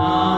Amen.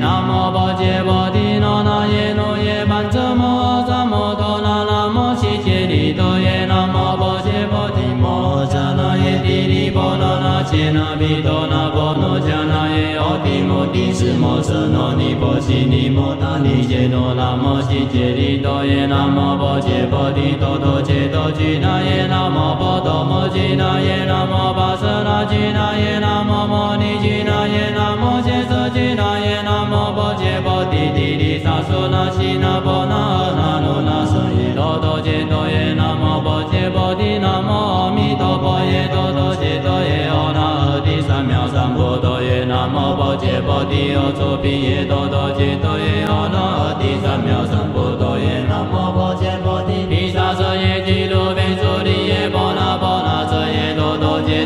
南无宝戒波帝那那耶诺耶班遮摩三摩陀那那摩悉揭帝哆耶南无宝戒波帝摩诃那耶帝帝波那那揭那比多那波那揭那耶阿帝摩帝子摩子那尼波悉尼摩那尼揭那南无悉揭帝哆耶南无宝戒波帝哆哆揭多俱那耶南无宝哆摩俱那耶南无跋折那俱那耶南无摩尼俱那耶南。Na ye na mo po che po di di di sa so na si na po na o na no na so yi to to che to ye na mo po che po di na mo o mi to po ye to to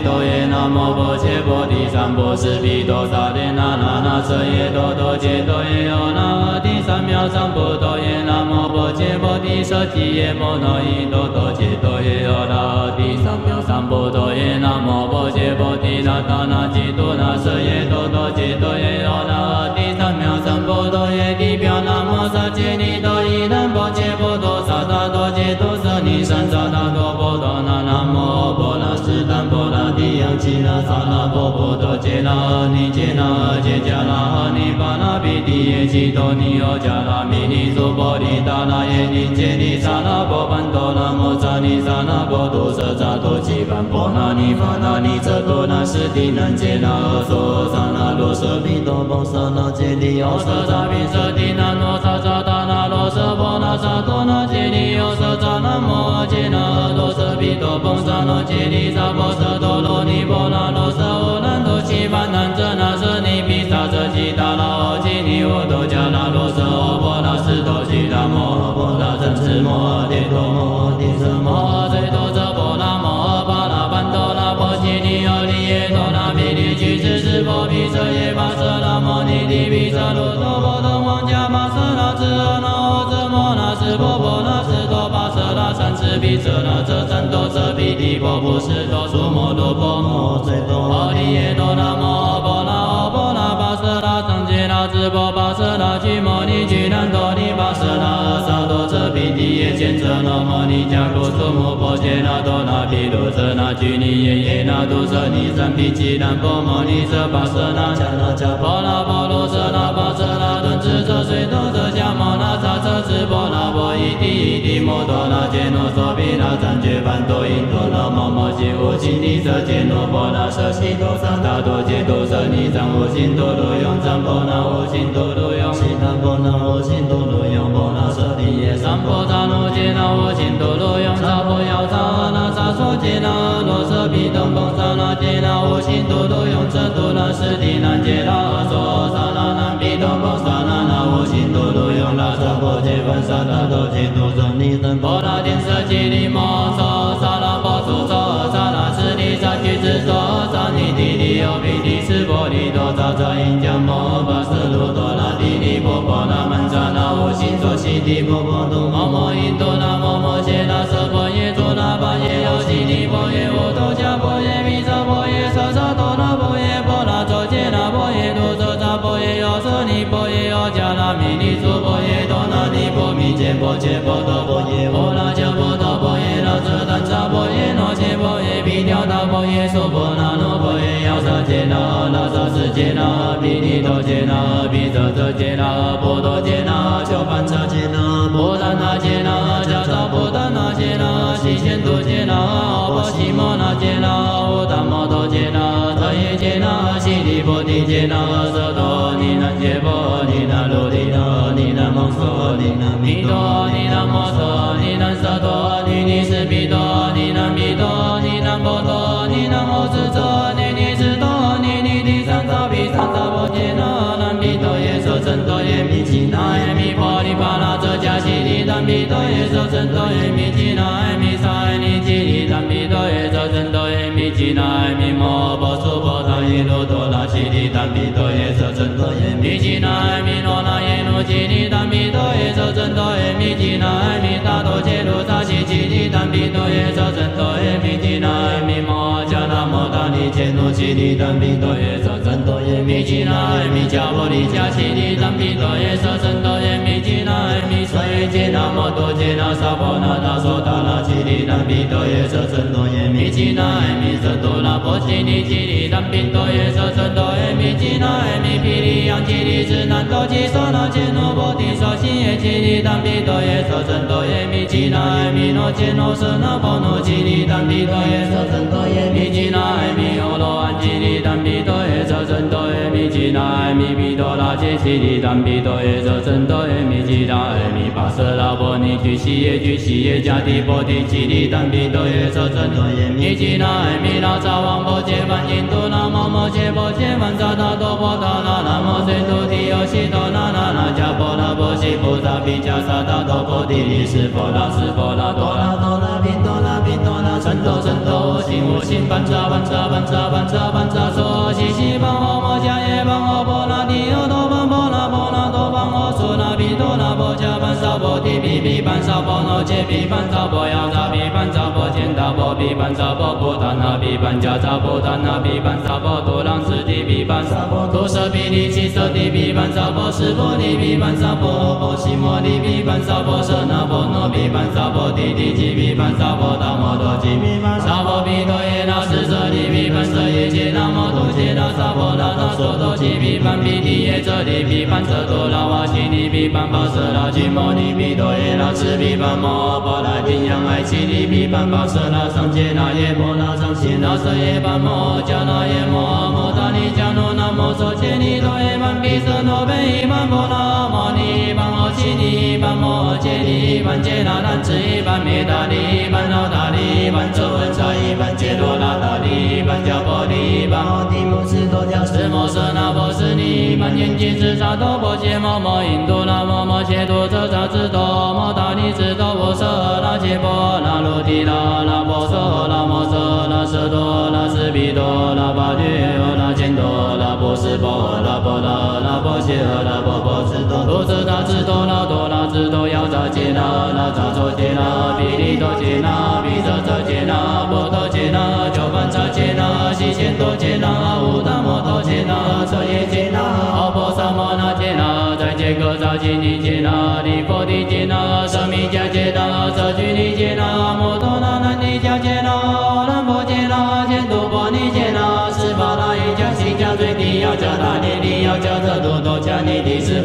哆耶那摩婆伽波提三波斯毗哆萨埵那那那舍耶哆哆伽哆耶哦那阿帝三藐三菩哆耶那摩婆伽波提舍提耶摩那伊哆哆伽哆耶哦那阿帝三藐三菩哆耶那摩婆伽波提那达那伽多那舍耶哆哆伽哆耶哦那阿帝三藐三菩哆耶地表那摩萨伽尼哆伊那婆伽婆哆萨达哆伽哆舍尼三匝达哆波哆那。 จิ萨那波波多揭โ尼ปุตเจนะเอิร์ธเยนะเอิร์ธเจนะเอิร์ธเจนะเอิร์ธ多ยะปะนะ那尼ติเอชิโตนิ那อิร์ธ舍าลาเมนิสุปะดิตานะเ那หนิเจนิสอะนะปนโต 地多蹦罗揭利萨婆舍多罗尼波那罗舍欧难多西梵南遮那舍尼比萨遮吉达拉奥吉尼沃多迦那罗舍欧波那斯多悉达摩诃波那真智摩诃帝多摩诃帝舍摩诃最多遮波那摩诃巴那般多那波悉尼诃利耶多那比利俱胝是波毗舍耶巴舍那摩尼帝毗舍罗多波多王迦玛斯那之阿那之摩那斯波波。者那者三多者彼地波婆斯多苏摩多婆摩追多阿利耶多那摩波那阿波那跋舍那增羯那毗婆跋舍那俱摩尼俱难多尼跋舍那阿萨多者彼尼耶见者那摩尼迦佉苏摩婆伽那多那毗卢者那俱尼耶耶那多者尼僧毗俱那波摩尼者跋舍那波那波罗者那跋舍那短支。地地摩多那揭罗娑毗那赞揭般多因陀那。摩揭无尽力色揭罗波那舍悉多桑达多揭多舍尼藏无尽多罗勇赞波那无尽多罗勇悉那波那无尽多罗勇波那舍尼耶三波达罗揭那无尽多罗勇萨婆耀萨阿那萨娑揭那罗舍毗波萨那那多罗勇多那舍利南揭那阿萨那南毗等波萨那那无尽多罗勇那萨婆揭萨那多揭多舍尼等波那天舍揭利摩诃。毗提斯婆利多匝匝因迦摩跋斯卢多那帝利波婆那曼匝那无心作悉地波波奴摩摩依多那摩摩揭那色婆耶多那跋耶摇悉地波耶无多迦波耶毗舍波耶色萨多那波耶波那卓揭那波耶多色萨波耶摇色尼波耶摇迦那弥尼娑婆耶多那尼波弥揭波揭波多波耶波那迦波多波耶那遮耽迦波耶那。南无波耶娑婆那罗婆耶要舍揭那那舍世揭那毗多揭那毗舍遮揭那波多揭那鸠班叉揭那波那那揭那迦叉波那那揭那悉犍多揭那波悉摩那揭那乌达摩多揭那他耶揭那悉利波提揭那舍多尼那揭波尼那罗提那尼那摩娑尼那弥多尼那摩娑尼那萨多尼尼是弥多。那耶弥婆尼巴那遮迦悉地南毗多耶娑僧多耶弥吉那耶弥萨耶尼吉地南毗多耶娑僧多耶弥吉那耶弥摩波娑婆他耶罗多那悉地南毗多耶娑僧多耶弥吉那耶弥罗那耶罗吉地南毗多耶娑僧多耶弥吉那耶弥大多揭罗萨悉吉地南毗多耶娑僧多耶弥吉那耶弥摩摩达尼揭罗悉地南毗多耶娑僧多耶弥吉那耶弥迦摩利迦悉地南毗多耶娑僧多耶弥吉那耶弥所耶揭那摩多揭那萨婆那达娑达那悉地南毗多耶娑僧多耶弥吉那耶弥瑟多那波悉尼悉地南毗多耶娑僧多耶弥吉那耶弥毗利央吉利智南多吉娑那揭罗波提娑悉耶吉利南毗多耶娑僧多耶弥吉那耶弥诺揭罗舍那波罗吉利南毗多耶娑僧多耶弥吉那耶弥欧罗安吉利南毗多耶娑僧多耶弥吉那耶弥毗多拉揭悉利南毗多耶娑僧多耶弥吉那耶弥巴舍拉波尼居悉耶居悉耶迦提波提吉利南毗多耶娑僧多耶弥吉那耶弥拉扎王波揭梵印度那摩摩揭波揭梵扎达多波达那那摩揭多提尤悉多那那那迦波那波悉菩萨毗迦萨达多波提利斯波那斯波那多那多那宾多那宾多那成多成多心无心班扎班扎班扎班扎班扎娑悉悉邦诃摩迦耶邦诃波那提尤多邦波那波那多邦诃苏那毗多那波迦班萨波提毗毗班萨波那揭毗班萨波亚扎毗班萨波揭达波毗班萨波波达那毗班迦扎波达那毗班萨波多朗斯提毗班萨波多舍毗利七舍提毗班萨波释波利毗班萨波波西摩利毗班萨波舍那波那毗班萨波提提吉毗班萨波达摩多吉毗班萨波毗多耶那释舍利毗班舍揭那摩多揭那萨婆那那娑多吉毗班毗提耶遮利毗班遮多那瓦悉尼毗班巴舍那吉摩利毗多耶那释毗班摩波那金 yang 爱悉尼毗班巴舍那上揭那耶摩那上悉那舍耶班摩迦那耶摩摩达尼迦诺那摩娑揭尼多耶班毗舍那贝伊班波那摩尼班摩悉尼班摩揭尼班揭那南智一班灭达尼班那达尼班周文沙一班揭罗那达尼班迦波利班摩提姆斯多迦斯摩舍那波斯尼班严吉斯萨多波揭摩摩印度那摩摩揭多遮扎智多摩达尼智多波舍那揭波那罗提那那波舍那摩舍那舍多那斯毗多那巴律那犍多那波斯波那波那那波谢那波波智多多遮那智多那多那智多要扎揭那那扎作揭那比利多揭那毗遮遮揭那波多揭那九班扎揭那悉贤多揭那无达摩多揭那舍耶揭那阿婆萨摩那揭那在揭个扎吉尼揭那离波提揭那舍弥迦揭那舍居尼揭那摩多那南尼迦揭那南波揭那。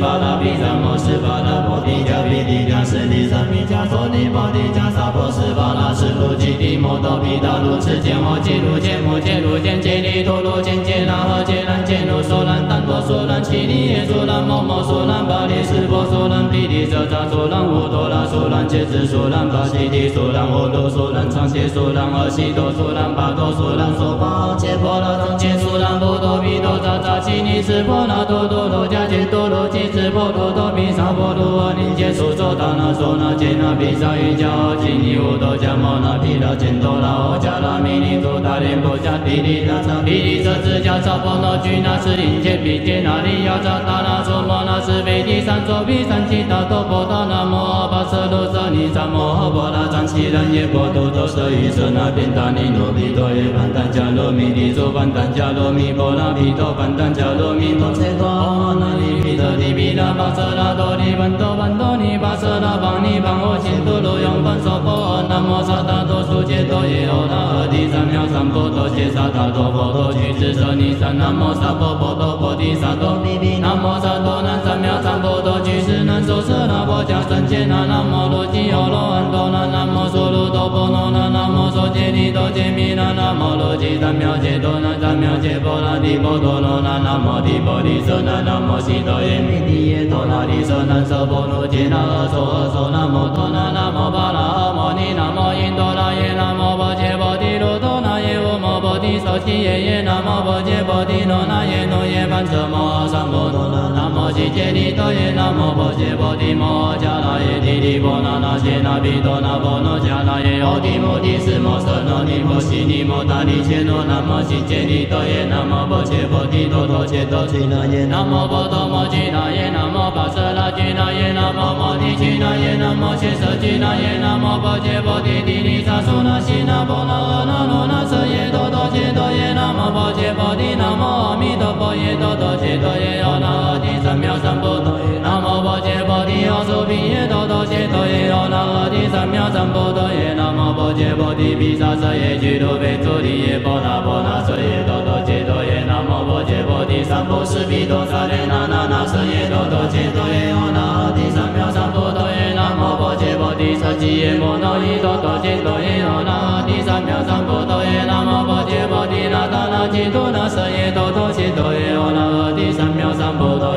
巴拉毗萨摩斯巴拉波提迦毗提迦舍利舍弥迦娑尼摩提迦萨婆斯巴拉斯卢吉提摩多毗达卢持见摩揭卢见摩揭卢见揭利陀罗见揭那诃揭兰揭罗娑兰丹多娑兰奇利耶娑兰摩摩娑兰巴利斯波娑兰毗利遮扎娑兰无多拉娑兰揭支娑兰巴悉提娑兰阿罗娑兰常揭娑兰阿悉多娑兰巴多娑兰娑巴揭婆那常揭娑兰波多毗多扎扎奇尼斯婆那多多罗迦揭多罗吉支婆多多毗萨婆罗阿尼揭娑娑达那娑那揭那毗萨瑜伽吉尼无多迦摩那毗拉犍多那阿迦那弥尼多大莲波迦毗利那扎毗利遮支迦萨婆那居那斯林揭毗揭那利亚扎达那娑摩那斯贝提三周毗三七大多波达那摩巴舍罗舍尼萨摩诃波那藏七人耶波多多舍伊舍那边达尼罗毗多耶盘丹迦罗弥利娑盘丹迦罗弥波那毗多盘丹迦罗弥多切多阿那利毗多利毗那巴舍那多利盘多盘多尼巴舍那邦尼邦我亲多罗用般娑婆南无萨达多苏揭多耶欧那诃提三藐三波多揭萨达多波多居士舍尼三南无萨婆波多波提萨多毗毗南无萨多南三藐三波多居士南受舍那波迦三揭那南无罗吉欧罗安多那南无梭罗多波罗那揭利多揭弥那南无罗揭三藐揭多那三藐揭波罗提波多罗那南无提波提舍那南无悉多耶弥提耶多那提舍那舍波罗揭那阿娑阿娑南无多那南无巴拉 ni namo indo la ye namo boje bodhi rudo na ye umo bodhi sochi ye ye namo boje bodhi no na ye no ye pancho mo sambo no namo 波揭波提罗那耶诺耶班舍摩三摩多那南无悉揭利多耶南无波揭波提摩迦那耶提提波那那揭那比多那波那迦那耶奥提摩提斯摩舍那尼摩悉尼摩达尼切诺南无悉揭利多耶南无波揭波提多多揭多揭那耶南无波多摩揭那耶南无巴舍那揭那耶南无摩提揭那耶南无切舍揭那耶南无波揭波提提尼萨苏那悉那波那阿那罗那舍耶多多揭多耶南无波揭波提南无阿弥陀佛耶多多揭多耶阿那阿提三藐三菩提南无波揭波提阿苏毗耶多多揭多耶阿那阿提三藐三菩提耶南无波揭波提毗萨舍耶居罗贝祖利耶波那波那舍耶多多揭多耶南无波揭波提三波斯毗多萨耶那那那舍耶多多揭多耶阿那阿提三藐三菩提耶南无波揭波提舍吉耶摩那耶多多揭多耶阿那阿提三藐三菩提耶南无波揭波提那达那揭多那舍耶多多揭多耶阿那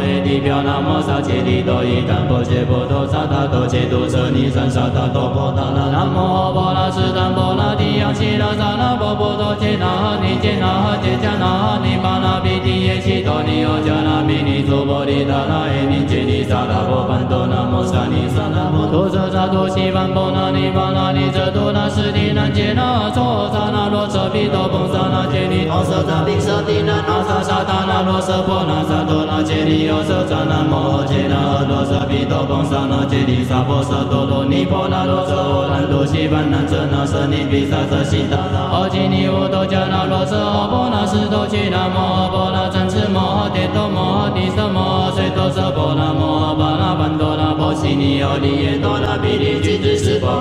耶地表那摩萨揭利多耶甘波揭波多萨他多揭多舍尼三萨他多波那那南无阿波那斯坦波那提扬悉那萨那波波多揭那哈尼揭那哈揭迦那哈尼巴那比提耶悉多尼欧迦那弥尼娑婆利达那耶尼揭利萨那波班多那摩萨尼萨那摩多舍萨多西班波那尼巴那尼遮多那斯提南揭那娑萨那罗舍毗多波萨那揭利多舍萨毗舍提那那萨萨达那罗舍波那萨多那揭利欧舍萨那摩揭那阿罗舍毗多波萨那揭利萨波舍多罗尼波那罗舍欧兰多西班那遮那舍尼毗萨遮悉达那阿基尼乌多迦那罗舍阿波那斯多吉那摩阿波那赞持摩诃帝多摩诃帝舍摩诃睡多舍波那摩诃巴那班多那波悉尼奥利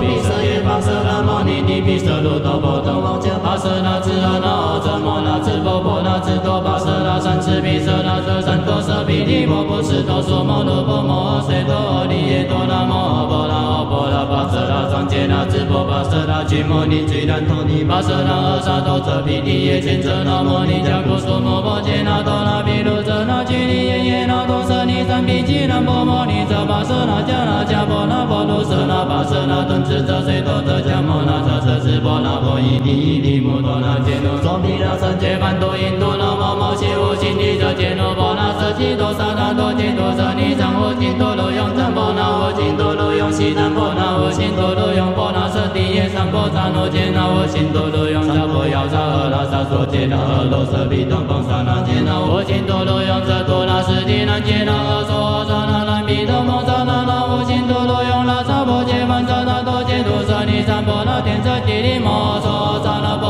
耶多那比舍耶巴舍那摩尼尼毗舍卢多波多王迦巴舍那智阿那阿遮摩那智波波那智多巴舍那三智毗舍那遮三多舍毗利波波斯多娑摩罗波摩诃多奥利耶多那摩诃波那阿波那巴舍那藏揭那智波巴舍那居摩尼居然陀尼巴舍那阿萨多遮毗利耶见遮那摩尼迦古苏摩波揭那多那毗卢遮那居利耶耶那多舍尼三毗吉那波摩尼遮巴舍那迦那迦波那波卢舍那巴舍那等智遮谁多遮迦摩那遮遮智波那波伊地伊地摩多那揭罗娑毗那三揭梵多因多那摩摩悉无心地遮揭罗波那舍悉多萨那多揭多舍尼藏无尽多罗用波那无尽多罗用悉南波那无尽多罗用波那舍地耶三波萨罗揭那无尽多罗用萨婆药萨阿拉萨所揭那阿罗舍毗多波萨那揭那无尽多罗用遮多那斯地那揭那阿娑阿萨那南毗多摩萨那那无尽多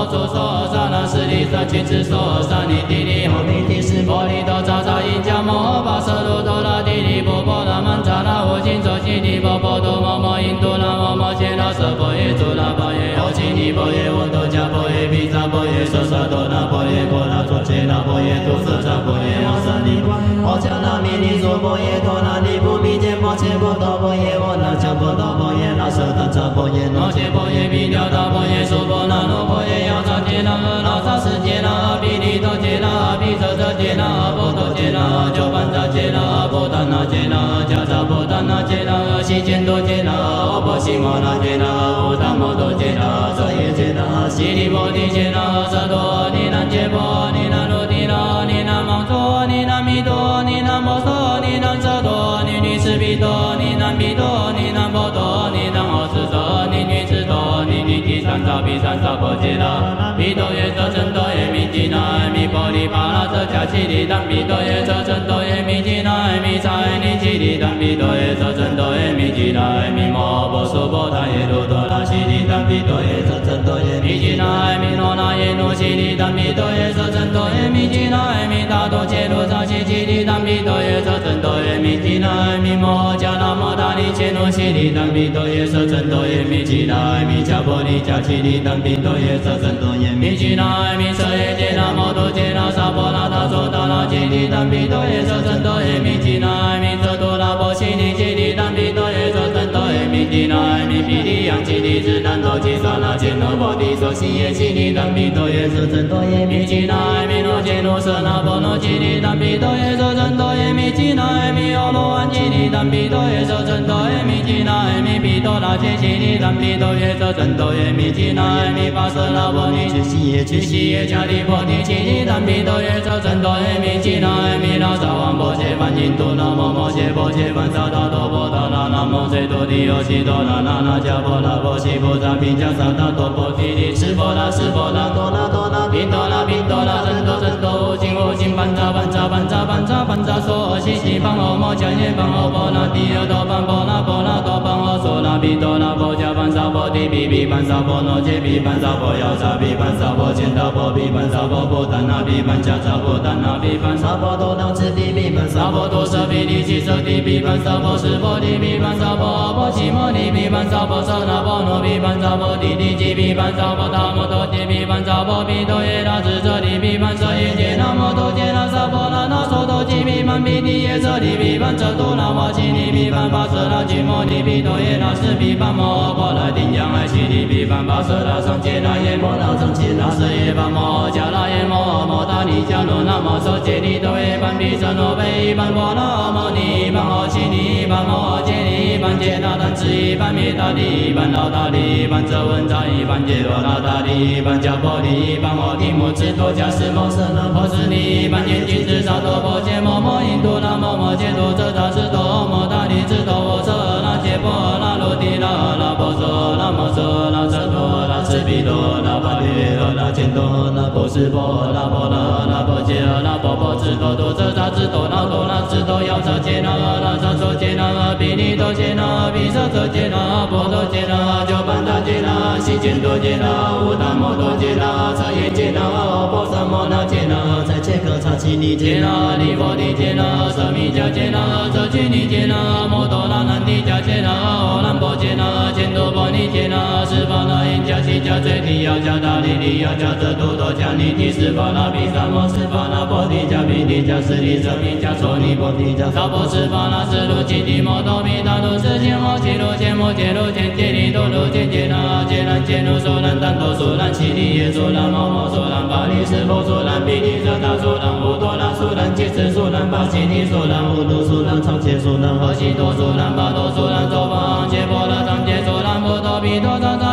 萨那波娑娑萨那斯利萨群智娑萨尼地利阿弥提斯波利多扎扎因迦摩诃巴舍罗多那地利波波那曼扎那无尽遮悉地波波多摩摩因多那摩摩揭那舍波耶祖那波耶欧悉尼波耶沃多迦波耶毗萨波耶舍舍多那波耶波那作揭那波耶多舍萨波耶摩萨尼波欧迦那弥尼娑波耶多那尼波弥揭摩揭波多波耶沃那迦波多波耶那舍那迦波耶那揭波耶毗了达波耶娑波那罗波耶要扎揭那阿那萨世揭那阿毗利多揭那阿毗舍遮揭那阿波多揭那阿鸠班扎揭那阿波达那揭那阿迦扎波达那揭那阿悉见多揭那阿波悉摩那揭那阿乌达摩多揭那阿舍耶揭那阿悉利波提揭那阿舍多尼那揭波尼那罗提那尼那芒多尼那弥多尼那摩娑尼那舍多尼女士毗多尼那弥多尼那波多尼那摩斯舍尼女士多尼女提三萨毗三萨婆揭那毗多耶遮真多耶弥吉那阿弥婆利巴那遮迦悉利当毗多耶遮真多耶弥吉那阿弥萨耶尼吉利当毗多耶遮真多耶弥吉那阿弥摩波娑婆他耶罗多那悉利当毗多耶遮真多耶弥吉那阿弥罗那耶罗悉利当毗多耶遮真多耶弥吉那阿弥达多揭罗扎悉吉利当毗多耶遮真多耶弥吉那阿弥摩迦那摩达利揭罗悉利当毗多耶遮真多耶弥吉那阿弥迦婆利迦悉利当毗多耶遮真多耶弥吉那阿弥舍耶揭那摩多揭那萨婆那他说达那揭利当毗多耶遮真多耶弥吉那阿弥遮多那波悉利揭利当毗多耶遮真多耶弥吉那咪毗利央吉利智难多吉萨那揭那波提娑西耶吉利南毗多耶娑真多耶咪吉那咪罗揭罗舍那波罗吉利南毗多耶娑真多耶咪吉那咪欧罗安吉利南毗多耶娑真多耶咪吉那咪毗多那揭吉利南毗多耶娑真多耶咪吉那咪巴舍那波尼揭西耶揭西耶迦利波提吉利南毗多耶娑真多耶咪吉那咪拉萨王波揭梵印度那摩摩揭波揭梵萨达多波达那那摩揭多提尤西多那那那迦波那波西波扎毗迦萨达多波提利释波那释波那多那多那毗多那毗多那真多真多无尽无尽般扎般扎般扎般扎般扎娑西西般唵摩迦耶般唵波那提尔多般波那波那多般唵娑那毗多那波迦般萨波提毗毗般萨波那揭毗般萨波要萨毗般萨波乾达波毗般萨波波丹那毗般迦萨波丹那毗般萨波多当次地毗般萨波多舍毗利七舍地毗般萨波斯波提毗般萨波波奇摩尼毗般萨波舍那波罗毗般萨波提提吉毗般萨波达摩多揭毗般萨波毗多耶那智舍利毗般舍耶揭那摩多揭那萨波那那娑多吉毗般毗提耶舍利毗般遮多那瓦奇尼毗般巴舍那吉摩尼毗多耶那是毗般摩波罗丁央爱奇尼毗般巴舍那上揭那耶摩那上揭那舍耶般摩迦那耶摩摩达尼迦罗那摩娑揭利多耶般毗舍那贝般波那摩尼般摩奇尼般摩揭尼般揭那单智一般灭大利般老大利般遮文扎一般揭罗那大利般迦波利般摩提摩智多迦斯摩舍那婆斯尼般眼睛智萨多婆揭摩摩印度那摩摩揭多遮扎智多摩大利智多我舍那揭波那罗帝那那波舍那摩舍那遮多那智毗多那巴提多那揭多那波斯波那波那那波揭那波波智多多遮扎智多那多那智多要遮揭那那遮遮揭那毗利多揭那毗舍遮揭那波多揭那就般达揭那西揭多揭那无达摩多揭那遮耶揭那阿波萨摩那揭那在揭可察其尼揭那利波提揭那舍弥迦揭那遮居尼揭那摩多那南提迦揭那阿兰波揭那犍多波尼揭那释巴那因迦西迦最提要迦达利利要迦遮多多迦尼提释巴那毗萨摩释巴那波提迦毗提迦舍利舍弥迦娑尼波提迦萨婆释巴那释卢吉提摩多毗达多释迦摩揭罗揭摩揭罗揭揭利多罗揭揭那揭兰揭罗娑兰丹多娑兰奇利耶娑兰摩摩娑兰巴利释波娑兰毗利舍那娑兰无多那娑兰揭示娑兰巴悉尼娑兰无多娑兰常揭娑兰何悉多娑兰巴多娑兰周方揭波罗当揭娑兰波多毗多常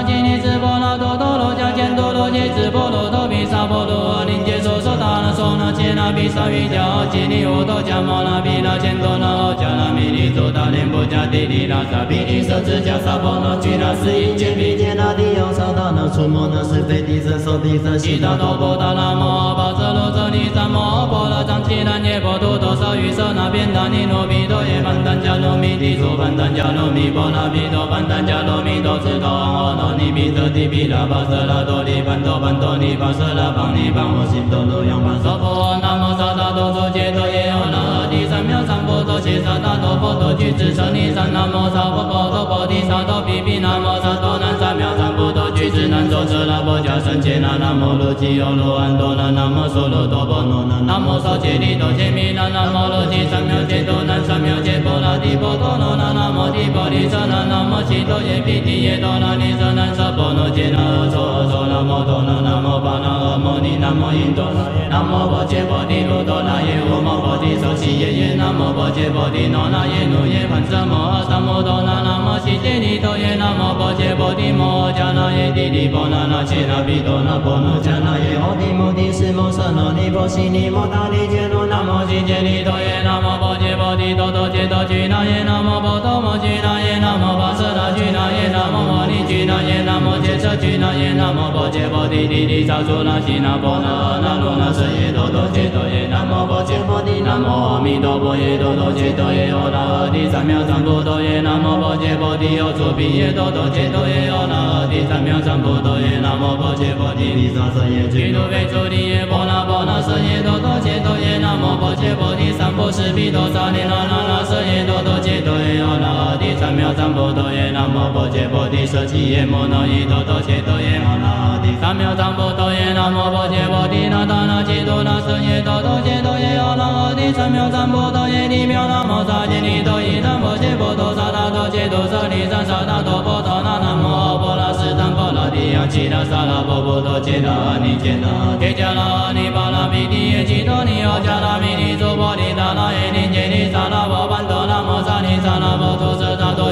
迦揭多罗揭释波罗多比萨波罗林揭娑娑达那娑那揭那比萨瑜伽揭尼无多迦摩那毗那揭多那迦那弥利多达连波迦地利那萨比利舍智迦萨波那居那斯因揭毗揭那地ယော萨达那出摩那是非地舍受地舍悉达多波达那摩巴遮罗遮尼三摩波罗藏其那耶波多多少雨舍那边达尼罗毗多耶般丹迦罗弥地所般丹迦罗弥波那毗多般丹迦罗弥多智多阿罗尼毗舍地毗那巴舍那多尼般多般多尼巴舍那邦尼邦我心多罗央般娑婆南无萨达多娑揭多耶阿那第三藐三菩提揭萨达多佛多俱胝舍尼三南无萨婆诃多婆提萨多毗毗南无萨多菩提具智南周舍那波迦僧揭那南无罗吉欧罗安多那南无娑罗多波罗那南无少揭利多揭弥那南无罗吉三藐揭多南三藐揭波那提波多罗那南无提波利舍那南无悉多耶毗提耶多那尼舍南舍波罗揭那阿娑阿娑那摩多那南无巴那阿摩尼南无印多那耶南无波揭波提卢多那耶无摩波提娑悉耶耶南无波揭波提那那耶努耶盘舍摩诃萨摩多那南无悉揭利多耶南无波揭波提摩迦那耶帝利波那那揭那毗多那波那迦那耶阿帝摩帝斯摩舍那尼波悉尼摩达利揭罗南无悉揭利多耶南无波揭波提多多揭多居那耶南无波多摩居那耶南无巴舍那居那耶南无摩尼居那耶舍居那耶南无波揭波提利利萨苏那悉那波那那罗那舍耶多多揭多耶南无波揭波提南无阿弥陀佛耶多多揭多耶阿那阿提三藐三菩提耶南无波揭波提有主毗耶多多揭多耶阿那阿提三藐三菩提耶南无波揭波提毗萨舍耶居卢贝主提耶波那波那舍耶多多揭多耶南无波揭波提三波施毗多萨利那那那舍耶多多揭多耶阿那阿提三藐三菩提耶南无波揭波提舍弃耶摩那耶多多揭多耶阿那阿提三藐三菩提耶南无波揭波提那达那揭多那僧耶多多揭多耶阿那阿帝三藐三菩提耶利妙那摩萨揭尼多伊南摩揭波多萨达多揭多舍利三萨达多波多那南无阿婆拉斯坦波拉提亚吉那萨拉波波多揭那阿尼揭那揭迦那阿尼巴拉毗提耶吉多尼奥迦那弥尼娑婆利达那耶尼揭尼萨那波班多那摩萨尼萨那波多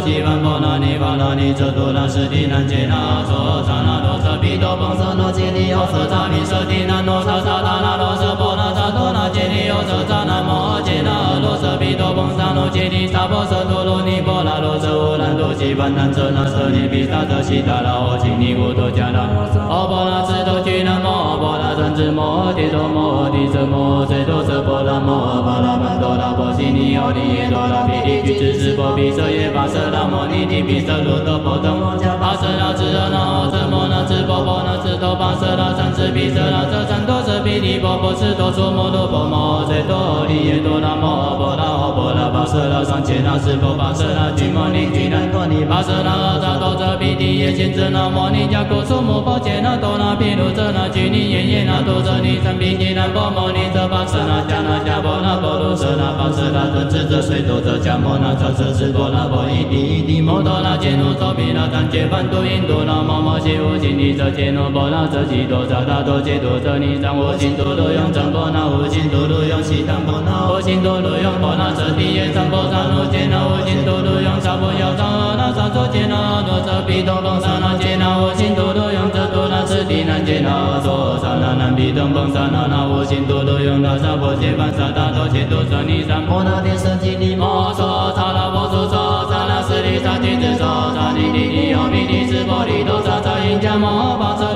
舍萨多西班波那尼巴那尼遮多那舍地南揭那娑萨那多舍毗多邦舍那揭尼奥舍扎弥舍地南罗萨萨达那罗舍波那萨多那揭尼奥舍扎那摩揭那罗舍毗多邦萨罗揭尼萨婆舍多罗尼波那罗舍乌兰多西班南遮那舍尼毗萨遮悉达那我请尼乌多迦那阿波那智多居那摩波那三智摩提多摩提舍摩最多舍波那摩阿巴拉曼多那波悉尼奥利耶多那毗利居智波毗舍耶巴舍那摩尼提毗舍罗多波多摩迦巴舍那智那那遮摩那智波波那智多巴舍那三智毗舍那遮三多舍毗利波波智多娑摩多波摩最多利耶多那摩阿波那波那巴舍那上切那智波巴舍那居摩尼居那多尼巴舍那阿扎多遮毗利耶千智那摩尼迦古娑摩波切那多那毗卢遮那居尼耶耶那多遮尼三毗尼那波摩尼遮巴舍那迦那迦波那波罗舍那巴舍那遮智遮水多遮迦摩那遮遮智波那波伊地伊地摩多那揭罗娑毗那三揭梵多印度那摩摩揭无尽尼遮揭罗波那遮吉多扎达多揭多遮尼藏无尽多罗用藏波那无尽多罗用悉檀波那无尽多罗用波那遮地耶藏波萨罗揭那无尽多罗用萨婆妖藏那萨多揭那多遮毗多邦萨那揭那无尽多罗用遮多那遮地南揭那多萨那难毗东邦萨那那无尽多罗用那萨婆揭梵萨达多揭多遮尼三波那天舍吉利摩娑萨那波娑娑萨那斯利萨提智娑萨尼地尼奥弥尼斯波利多萨萨因迦摩巴舍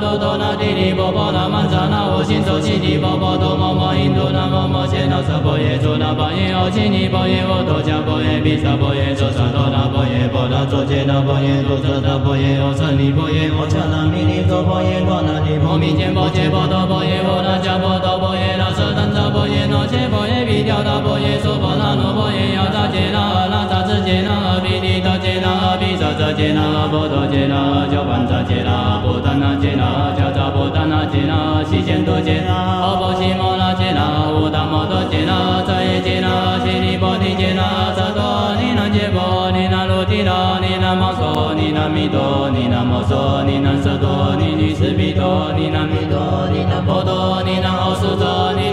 悉尼波波多摩摩印度那摩摩切那舍波耶娑那巴耶奥悉尼波耶沃多迦波耶毗萨波耶娑萨多那波耶波那周揭那波耶多遮那波耶奥舍尼波耶摩迦那弥尼多波耶多那尼波弥揭波揭波多波耶波那迦波多波耶那舍丹遮波耶那揭波耶毗调那波耶娑波那罗波耶要扎揭那阿那扎支揭那毗利多揭那毗萨遮揭那波多揭那交班扎揭那波达那揭那迦扎揭那悉见多揭那阿波悉摩那揭那无达摩多揭那遮耶揭那悉尼波提揭那萨多尼那揭波尼那罗提那尼那摩索尼那弥多尼那摩索尼那萨多尼尼斯毗多尼那弥多尼那波多尼那奥苏多尼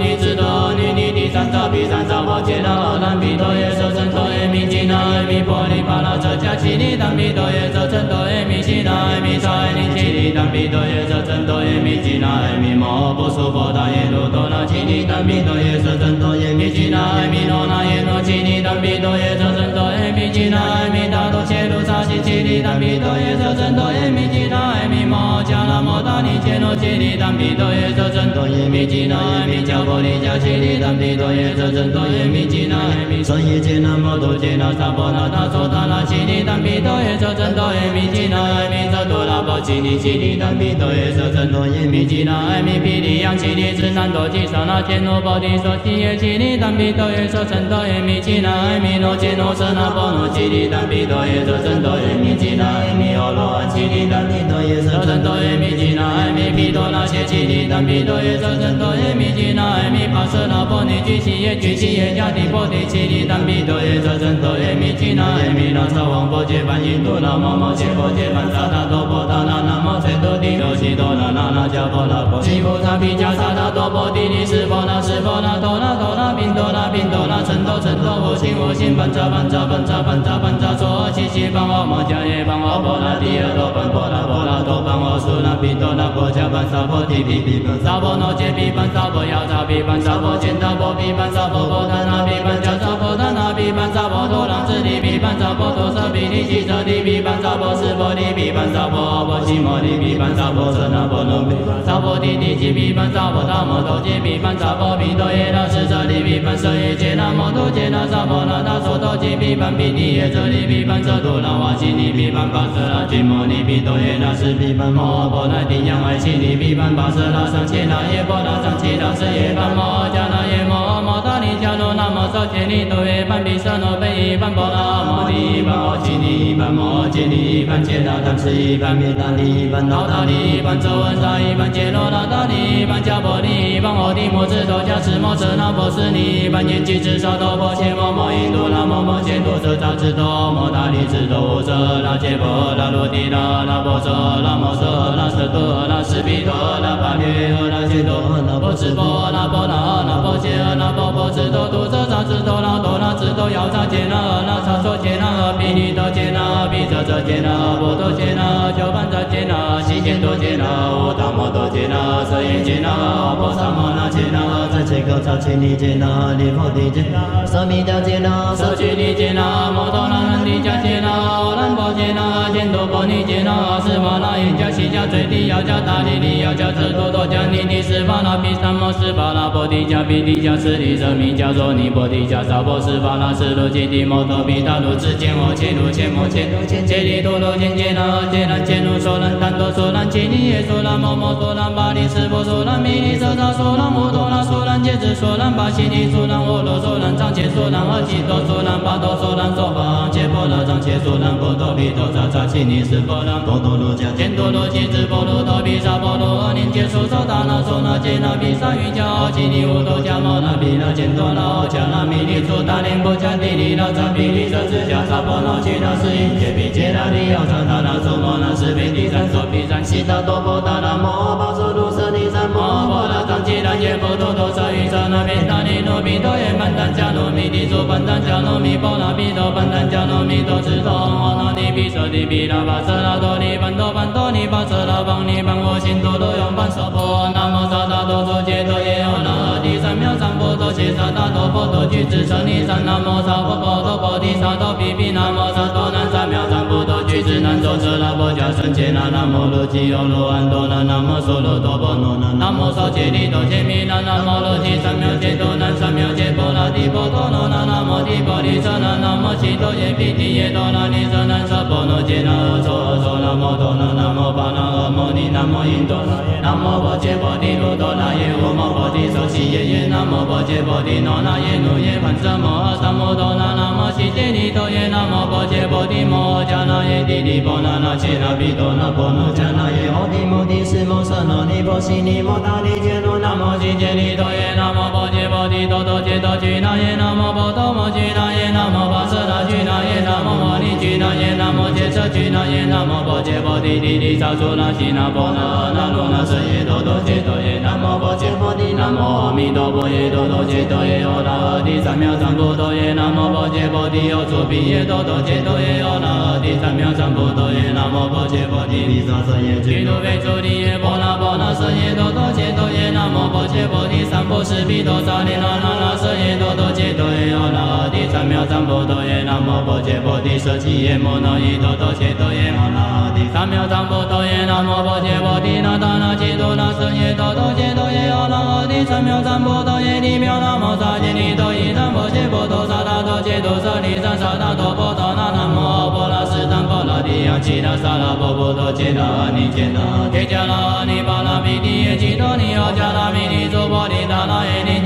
三藏毗三藏波揭那南毗多耶舍真多耶弥吉那耶弥波利巴那遮迦悉尼南毗多耶舍真多耶弥吉那耶弥萨耶尼悉尼南毗多耶舍真多耶弥吉那耶弥摩波娑婆达耶罗多那悉尼南毗多耶舍真多耶弥吉那耶弥罗那耶罗悉尼南毗多耶舍真多耶弥吉那耶弥达多切卢萨悉悉尼南毗多耶舍真多耶弥吉那耶弥摩迦那摩达尼切罗悉尼南毗多耶舍真多耶弥吉那耶弥迦婆利迦悉尼南毗多耶舍真多耶弥吉那耶弥舍耶揭那摩多揭那萨婆那达娑达那悉尼南毗多耶舍真多耶弥吉那耶弥遮多那波悉尼悉尼南毗多耶舍真多耶弥吉那耶弥毗利央悉尼智南多吉萨那揭罗波提娑提耶悉尼南毗多耶舍真多耶弥吉那耶弥罗揭罗舍那波罗悉尼南毗多耶舍真多耶弥吉那耶弥欧罗悉尼南毗多耶舍真多耶弥吉那耶弥毗多那些悉尼南毗多耶舍真多耶弥吉那耶弥巴舍那波尼居悉耶居悉耶迦提波提悉尼南毗多耶舍真多耶弥吉那耶弥那萨王波揭梵印度那摩摩揭波揭梵萨达多波达那那摩切多地罗悉多那那那迦波那波悉菩萨毗迦萨达多波提尼斯波那斯波那多那多那宾多那宾多那成多成多无心无心班扎班扎班扎班扎班扎娑悉悉班我摩迦耶班我波那提耶多班波那波那多班我苏那宾多那波迦班萨婆提毗毗班萨婆那揭毗班萨婆妖扎毗班萨婆见达波毗班萨婆波达那毗班迦萨婆达那毗班萨婆多朗智利毗班萨婆多舍毗利悉舍利毗班萨婆斯婆利毗班萨婆阿婆悉摩利毗班萨婆舍那婆罗毗班萨婆提提悉毗班萨婆达摩多揭毗班萨婆毗多耶那斯舍利毗班舍耶揭那摩多揭那萨婆那达娑多揭毗班毗提耶舍利毗班舍多那瓦悉尼毗班巴舍那居摩利毗多耶那斯毗班摩婆那提央爱悉尼毗班巴舍那上切那耶波那上切那舍耶罗那摩诃揭利多耶般比舍那贝般波那摩利般摩揭利般摩揭利般揭那当时一般灭达利般脑达利般周文沙一般揭罗那达利般迦波利般摩地摩智多迦释摩舍那波斯尼般念吉智沙多波切摩摩印度那摩摩揭多舍扎智多摩达利智多舍那揭波那罗地那那波舍那摩舍那舍多那释比多那巴列那揭多那波智波那波那那波揭那波波智多多舍扎智多那多那智多要扎揭那那萨说揭那比尼多揭那比遮遮揭那波多揭那九班扎揭那西揭多揭那无达摩多揭那色耶揭那波萨摩那揭那在这个扎揭尼揭那离佛地揭那色弥达揭那色居尼揭那摩多那南地迦揭那阿兰波揭那犍多波尼揭那阿斯巴那耶迦西迦最地要迦达利利要迦遮多多迦尼尼斯巴那毗三摩斯巴那波提迦毗提迦舍利舍弥迦娑尼波提迦萨婆斯巴那斯罗揭谛摩多毗达卢智见我切卢切摩切卢切揭谛多罗揭揭那揭那揭卢娑兰丹多娑兰揭尼耶娑兰摩摩娑兰巴利斯波娑兰弥利舍萨娑兰摩多那娑兰揭智娑兰巴悉尼娑兰阿罗娑兰藏切娑兰阿悉多娑兰巴多娑兰娑巴揭波那藏切娑兰波多毗多萨萨悉尼斯波兰波多罗迦揭多罗揭智波罗多毗萨波罗阿念揭娑娑达那娑那揭那毗萨瑜伽悉尼无多迦摩那毗那揭多那迦那弥利娑达连波迦地利那扎毗利舍智迦萨波罗揭那斯因揭毗揭那利要扎达那娑摩那斯毗地三娑毗三悉达多波达那摩巴娑卢舍利三摩波那藏揭那揭波多多舍瑜伽那毗达尼罗毗多耶曼丹迦罗弥地娑班丹迦罗弥波那毗多班丹迦罗弥多智多阿那舍地毗那巴舍那多尼班多班多尼巴舍那邦尼班我心多多用班娑婆南无萨达多祖揭多耶阿那第三藐三菩提切萨达多佛多具智舍利三南无萨婆诃多菩提萨多毗毗南无萨多南三藐三菩提具智南周舍那波迦僧伽那南无罗吉欧罗安多那南无娑罗多波罗那南无少揭利多揭弥那南无罗吉三藐揭多南三藐揭波那提波多罗那南无提波利舍那南无悉多耶毗提耶多那尼舍南舍波罗揭那阿娑阿娑那摩多那南无巴那阿摩尼南无印多那耶南无波揭波提卢多那耶无摩波提受悉耶耶南无波揭波提诺那耶努耶盘舍摩阿萨摩多那南无悉揭利多耶南无波揭波提摩迦那耶帝利波那那揭那毗多那波那迦那耶阿提摩提斯摩舍那尼波悉尼摩达利揭罗南无悉揭利多耶南无波揭波提多多揭多居那耶南无波多摩居那耶南无巴舍那居那耶南无摩尼居那耶南无揭舍居那耶南无波揭波提利利萨苏那悉那波那那罗那舍耶多多揭多耶南无波揭波提南无阿弥陀佛耶多多揭多耶阿那阿提三藐三菩提耶南无波揭波提有主毗耶多多揭多耶阿那阿提三藐三菩提耶南无波揭波提毗萨舍耶居卢贝主提耶波那波那舍耶多多揭多耶南无波揭波提三波斯毗多萨利那那那舍耶多多揭多耶阿那阿提三藐三菩提耶南无波揭波提舍弃耶摩那耶多多揭多耶摩那阿提三藐三菩提耶南无波揭波提那达那揭多那舍耶多多揭多耶阿那阿提三藐三菩提耶利藐那摩萨揭利多伊三波揭波多萨达多揭多舍利三萨达多波多那南无波那斯坦波那提亚吉那萨拉波波多揭那阿尼揭那揭迦那阿尼巴那毗提耶吉多尼奥迦那弥尼娑婆提达那耶尼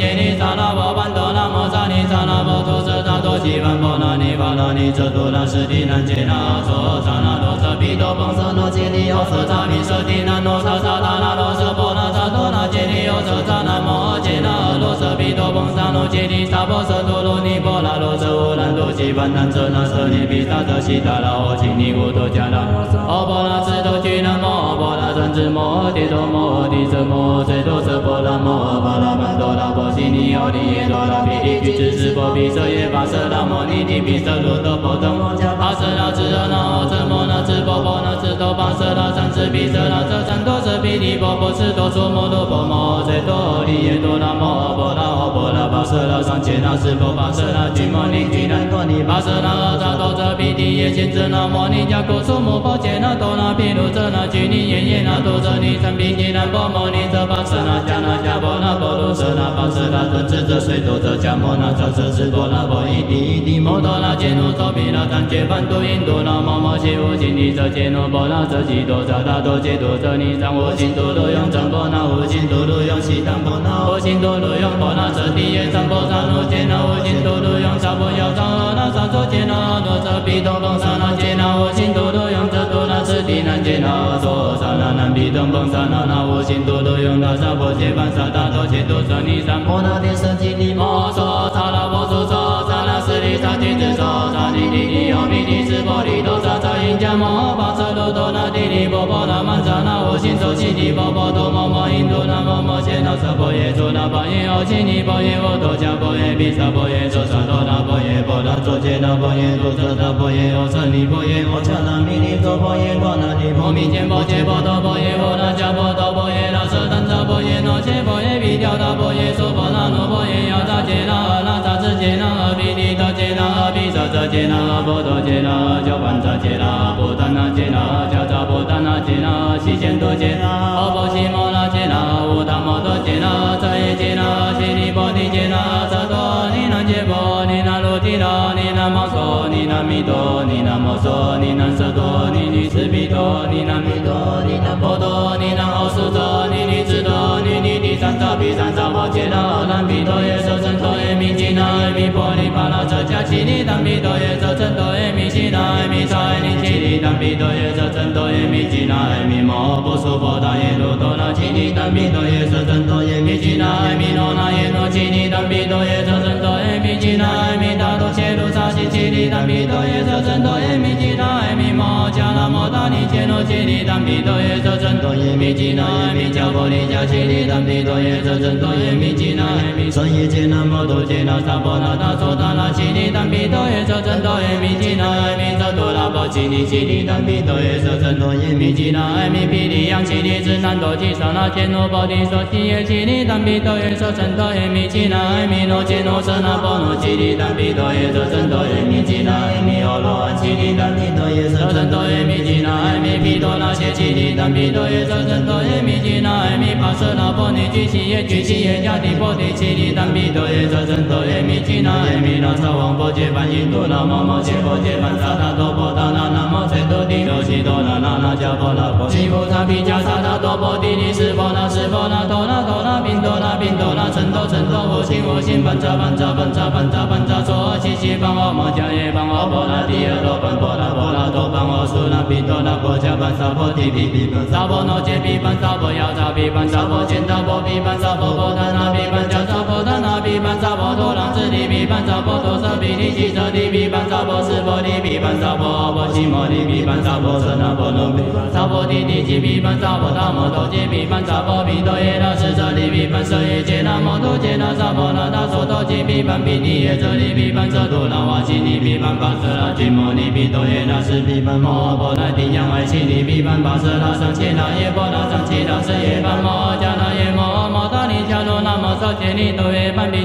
那尼遮多那斯提南揭那娑萨那罗舍毗多邦舍那揭尼奥舍扎弥舍提那罗萨萨达那罗舍波那萨多那揭尼奥舍扎那摩揭那罗舍毗多邦萨罗揭尼萨波舍多罗尼波那罗舍乌兰多吉班南遮那舍尼毗萨遮悉达那 ô 吉尼乌多迦那阿波那智多居那摩波那三智摩地多摩地舍摩最多舍波那摩巴拉班多那波悉尼奥利耶多那毗利居智智波毗舍耶巴舍那摩尼提毗舍罗多波多摩迦巴舍那智阿那阿遮摩那智波波那智多巴舍那三智毗舍那遮三毗尼波波斯多娑摩多波摩最多利耶多那摩波那阿波那巴舍那上切那智波巴舍那俱摩尼俱那多尼巴舍那阿扎多遮毗利耶先知那摩尼迦古苏摩波切那多那毗卢遮那俱尼耶耶那多遮尼三毗尼那波摩尼遮巴舍那迦那波那波卢舍那巴舍那顿智者水多者迦摩那萨舍斯多那波伊地伊地摩多那揭努娑毗那三界梵度印度那摩摩悉无尽地者揭努波那遮吉多萨达多揭多遮尼藏无尽多罗用正波那无尽多罗用悉当波那无尽多罗用波那遮地耶三波萨那揭那无尽多罗用萨波要藏那萨多揭那多遮毗多波萨那揭那无尽多罗用遮多揭那多萨那南毗多波萨那那无心多多用那萨婆揭盘萨达多揭多萨尼三摩那天舍吉尼摩娑萨那萨提子萨萨尼尼尼阿弥尼斯波利多萨萨因迦摩诃巴萨多多那帝尼波波那摩萨那我心所悉尼波波多摩摩印度那摩摩揭那萨婆耶主那巴耶阿悉尼波耶沃多迦波耶比萨波耶主萨多那波耶波那卓揭那波耶多萨那波耶阿萨尼波耶阿迦那弥尼多波耶波那帝波弥揭波揭波多波耶波那迦波多波耶那舍单扎波耶罗切波耶比迦那波耶娑婆那罗波耶要扎揭那那扎支揭那。揭那波多揭那迦班扎揭那波达那揭那迦扎波达那揭那西贤多揭那阿波西摩那揭那乌达摩多揭那扎耶揭那悉尼波提揭那扎多尼那揭波尼那罗提那尼那摩梭尼那弥多尼那摩梭尼那舍多尼尼斯毗多尼那弥多尼那波多尼那奥苏多尼尼智多毗三扎波揭那南毗多耶舍身多耶弥吉那耶弥波尼巴那遮迦悉尼南毗多耶舍身多耶弥吉那耶弥萨耶尼悉尼南毗多耶舍身多耶弥吉那耶弥摩波娑婆达耶罗多那悉尼南毗多耶舍身多耶弥吉那耶弥罗那耶罗悉尼南毗多耶舍身多耶弥吉那耶弥达多切卢萨悉悉尼南毗多耶舍身多耶弥吉那摩迦那摩达尼切罗悉尼南毗多耶舍身多耶弥吉那耶弥迦婆利迦悉尼南毗多耶舍身多耶弥吉那耶弥舍耶揭那摩多揭那萨婆那达娑达那悉尼南毗多耶舍身多耶弥吉那耶弥遮多那波悉尼悉尼南毗多耶舍身多耶弥吉那耶弥毗利央悉尼智南多吉萨那揭罗波提娑悉耶悉尼南毗多耶舍身多耶弥吉那耶弥罗揭罗舍那波罗悉尼南毗多耶舍身多耶弥吉那耶弥欧罗安悉尼南毗多耶舍身多耶弥吉那耶弥毗多那些悉尼南毗多耶舍身多耶弥吉那耶弥帕舍那波尼居悉耶居悉耶迦提波提悉尼南毗多耶舍身多耶弥吉那耶弥那萨王波揭盘印度那摩摩揭波揭盘萨达多波达那那摩切多帝罗悉多那那那迦波那波悉菩萨毗迦萨达多波帝尼斯波那斯波那多那多那宾多那宾多那成多成多无心无心班扎班扎班扎班扎班扎娑悉悉班我摩迦耶班我波那提尔多班波那波那多班我苏那宾多那波迦班萨婆提毗毗班萨婆那揭毗班萨婆要扎毗班萨婆见扎婆毗班萨婆波达那毗班迦萨婆达那毗班萨婆多朗智利毗班萨婆多舍毗尼悉舍利毗班萨婆斯婆利毗班萨婆波悉摩利毗班萨婆舍那婆罗毗萨婆提提吉毗班萨婆达摩多揭毗班萨婆毗多耶那斯舍利毗班舍耶揭那摩多揭那萨婆那达娑多揭毗班毗尼耶舍利毗班舍多那瓦悉尼毗班巴舍那居摩尼毗多耶那斯毗班摩婆那提央爱悉尼毗班巴舍那上切那耶婆那上切那舍耶班摩迦那耶摩迦罗那摩诃揭尼多耶班毗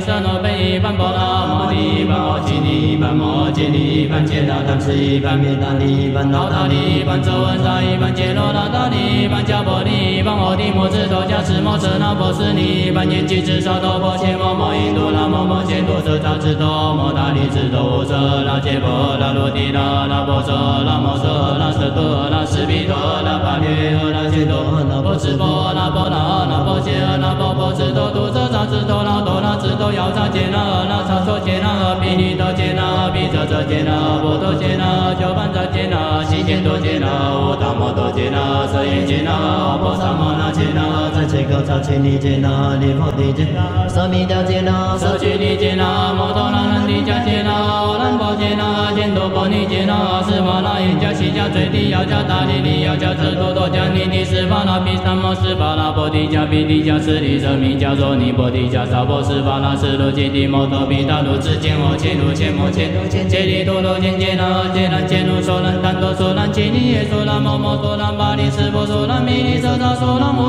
舍那贝耶班波那摩尼班摩揭尼班摩揭尼班揭那当时一班灭达尼班脑达尼班周文沙一班揭罗那达尼班迦婆尼班摩提摩智多迦持摩舍那波斯尼班延吉智沙多波切摩摩印度那摩摩揭多舍扎智多摩达尼智多舍那揭波那罗提那那波舍那摩舍那舍多那斯毗多那巴略那揭多那波智波那波那那波揭那波波智多多舍扎智多那多那智多要扎揭那那扎所揭那毗尼多揭那毗遮遮揭那波多揭那鸠班扎揭那悉见多揭那无达摩多揭那舍耶揭那波萨摩那揭那在切口扎切尼揭那离婆提揭那舍弥迦揭那舍居尼揭那摩多那难提迦揭那波揭那见多波尼揭那斯巴那耶迦悉迦最地要迦大利利要迦智多多迦尼尼斯巴那毗三摩斯巴那波提迦毗提迦斯利舍名迦娑尼波提迦萨婆斯巴那斯罗揭帝摩多毗达卢智见我切卢切摩切卢切揭谛多罗见揭那揭那揭卢娑难丹多娑难揭尼耶娑难摩摩娑难巴利斯波娑难弥利舍那娑难摩多那娑难揭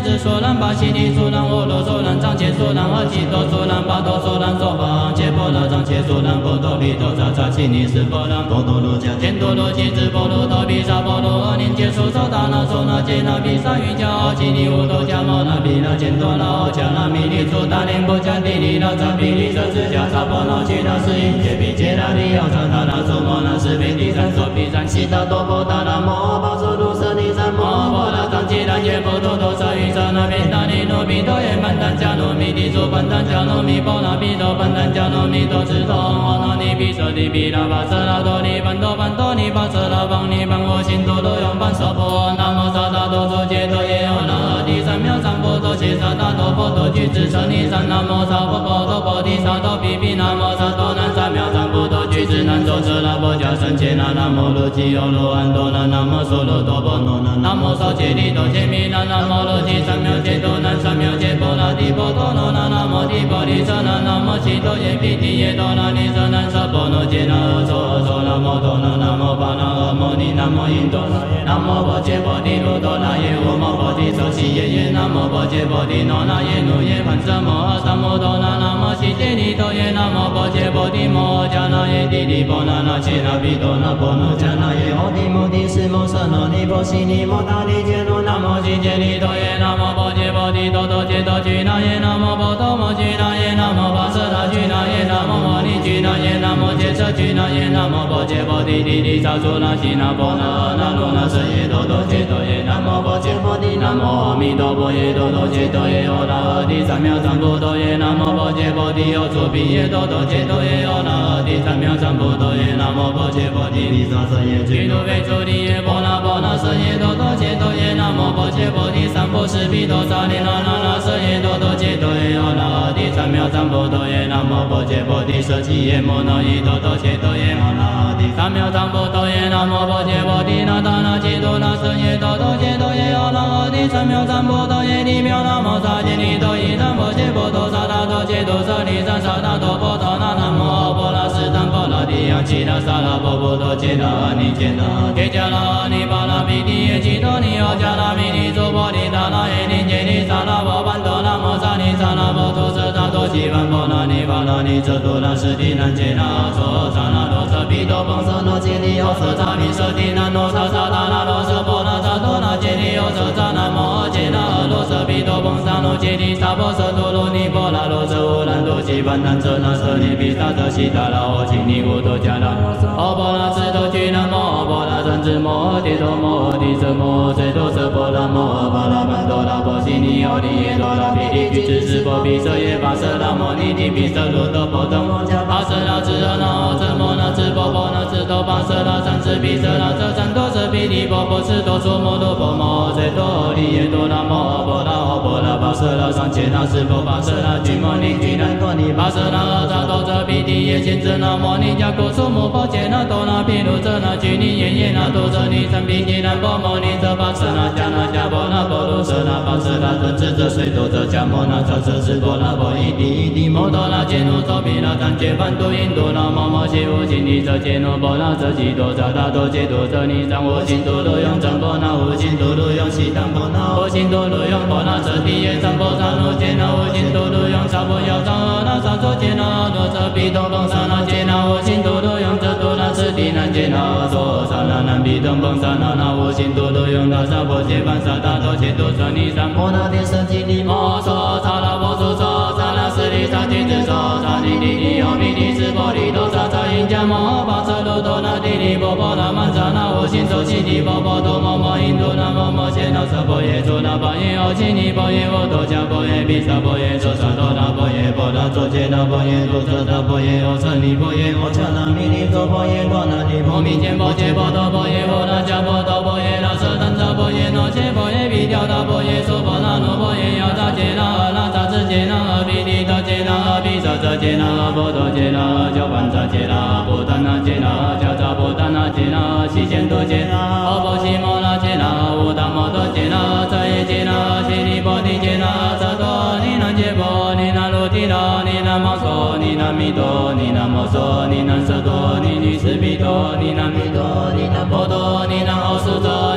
子梭兰巴西利梭兰欧罗梭兰藏切梭兰阿吉多梭兰巴多梭兰梭巴切波拉藏切梭兰波多比多扎扎西尼斯波兰波多罗迦坚多罗吉子波罗多比萨波罗阿林切梭萨达那梭那杰那比萨瑜伽阿吉尼乌多迦摩那比那坚多那奥迦那米利梭达林波迦地利那扎比利瑟支迦萨波罗吉那斯因切比切那利奥扎达那梭摩那斯比地三梭比三西达多波达那摩巴梭卢舍尼三摩波拉藏吉那耶波多多萨瑜伽那比那尼罗比多耶曼丹迦罗米地梭班丹迦罗米波那比多班丹迦罗米多智多阿那尼比舍地比那巴舍那多尼班多班多尼巴舍那邦尼班我心多多用班娑婆南无萨达多娑揭多耶阿那第三藐三菩提萨达多佛多具智舍尼三南无萨婆诃多菩提萨多比比南无萨多南三藐三菩提具智南周舍那波迦僧伽那南无罗吉欧罗安多那那摩梭罗多波罗那南无少揭利多揭弥那南无罗吉三藐伽多南三藐揭波那提波多罗那南无提波利舍那南无悉多耶毗提耶多那尼舍南舍波罗揭那阿娑阿娑那摩多那南无巴那阿摩尼南无印多那耶南无波揭波提卢多那耶无摩波提舍悉耶耶南无波揭波提诺那耶努耶盘舍摩阿萨摩多那南无悉揭利多耶南无波揭波提摩迦那耶帝利波那那切那比多那波那迦那耶欧提摩提斯摩舍那尼波悉尼摩达利揭罗南无悉揭利多耶南无波揭波提多多揭多居那耶南无波多摩居那耶南无巴舍那居那耶南无摩尼居那耶南无揭舍居那耶南无波揭波提提提萨苏那悉那波那那罗那舍耶多多揭多耶南无波揭波提南无阿弥陀佛耶多多揭多耶欧那阿提三藐三菩提耶南无波揭波提有作比耶多多揭多耶欧那阿提三藐三菩提耶南无波揭波提毗沙舍耶居多为主提耶波那波那舍耶多多揭多耶南无波揭波提三波施毗多萨利那那那舍耶多多揭多耶欧那阿提三藐三菩提耶南无波揭波提舍弃耶摩那耶多多揭多耶欧那阿提三藐三菩提耶南无波揭波提那达那揭多那舍耶多多揭多耶欧那阿提三藐三菩提耶利妙那摩萨揭利多耶南无揭波多萨达多揭多舍利三萨达多波多那那。坦波那提扬吉那萨拉波波多揭那阿尼揭那揭迦那阿尼巴那比提耶吉多尼奥迦那弥尼娑婆尼达那耶尼揭尼萨那波班多那摩萨尼萨那波多舍达多吉班波那尼巴那尼遮多那斯提南揭那阿娑萨那罗舍毗多邦舍那揭尼奥舍萨弥舍提南罗萨萨达那罗舍波那萨多那揭尼奥舍萨那摩揭那罗舍毗多邦罗揭尼萨波舍多罗尼波那罗舍乌兰多吉班南遮那舍尼毗萨遮悉达那 ô 吉尼乌多迦那阿波那智多居那摩阿波那三智摩提多摩提舍摩最多舍波那摩阿巴那班多那波悉尼奥利耶多那毗利居智智波毗舍耶巴舍那摩尼提毗舍罗多波多摩迦巴舍那智阿那阿智摩那智波波那智多巴舍那三智毗舍那遮三多毗利波波智多娑摩多波摩最多利耶多那摩波那阿波那巴舍那上切那智波巴舍那居摩尼居那多尼巴舍那阿扎多遮毗利耶贤遮那摩尼迦古苏摩波切那多那毗卢遮那居尼耶耶那多遮尼三毗尼那波摩尼遮巴舍那迦那迦波那波卢舍那巴舍那遮智遮水多遮迦摩那遮遮智波那波伊地伊地摩多那揭罗多毗那三揭梵多印度那摩摩揭无尽尼遮揭罗波那遮吉多遮大多揭多遮尼藏无尽多罗用真波那无尽多罗用悉当波那无尽多罗用波那遮地耶三波萨罗揭那无尽多罗用萨波要藏阿那萨所揭那多遮毗多邦萨那揭那无尽多罗用遮多那斯地南揭那娑萨那南毗东邦萨那那无尽多罗用那萨婆揭班萨大多揭多遮尼三波那天舍吉利摩娑 迦摩巴舍罗多那地利波波那曼萨那无尽周悉地波波多摩摩印度那摩摩揭那舍波耶娑那巴耶奥吉尼波耶沃多迦波耶毗萨波耶娑萨多那波耶波那周揭那波耶多舍那波耶奥舍尼波耶奥迦那弥尼娑波耶波那尼波弥揭波揭波多波耶波那迦波多波耶那舍丹扎波耶那揭波耶毗调那波耶娑波那罗波耶要扎揭那那扎智揭那阿毗利多揭萨遮揭那阿波多揭那阿迦班扎揭那波达那揭那阿迦扎波达那揭那悉见多揭那阿波悉摩那揭那阿无达摩多揭那阿遮耶揭那悉利波提揭那阿遮多尼那揭波尼那罗提那尼那摩娑尼那弥多尼那摩娑尼那舍多尼尼斯毗多尼那弥多尼那波多尼那奥苏多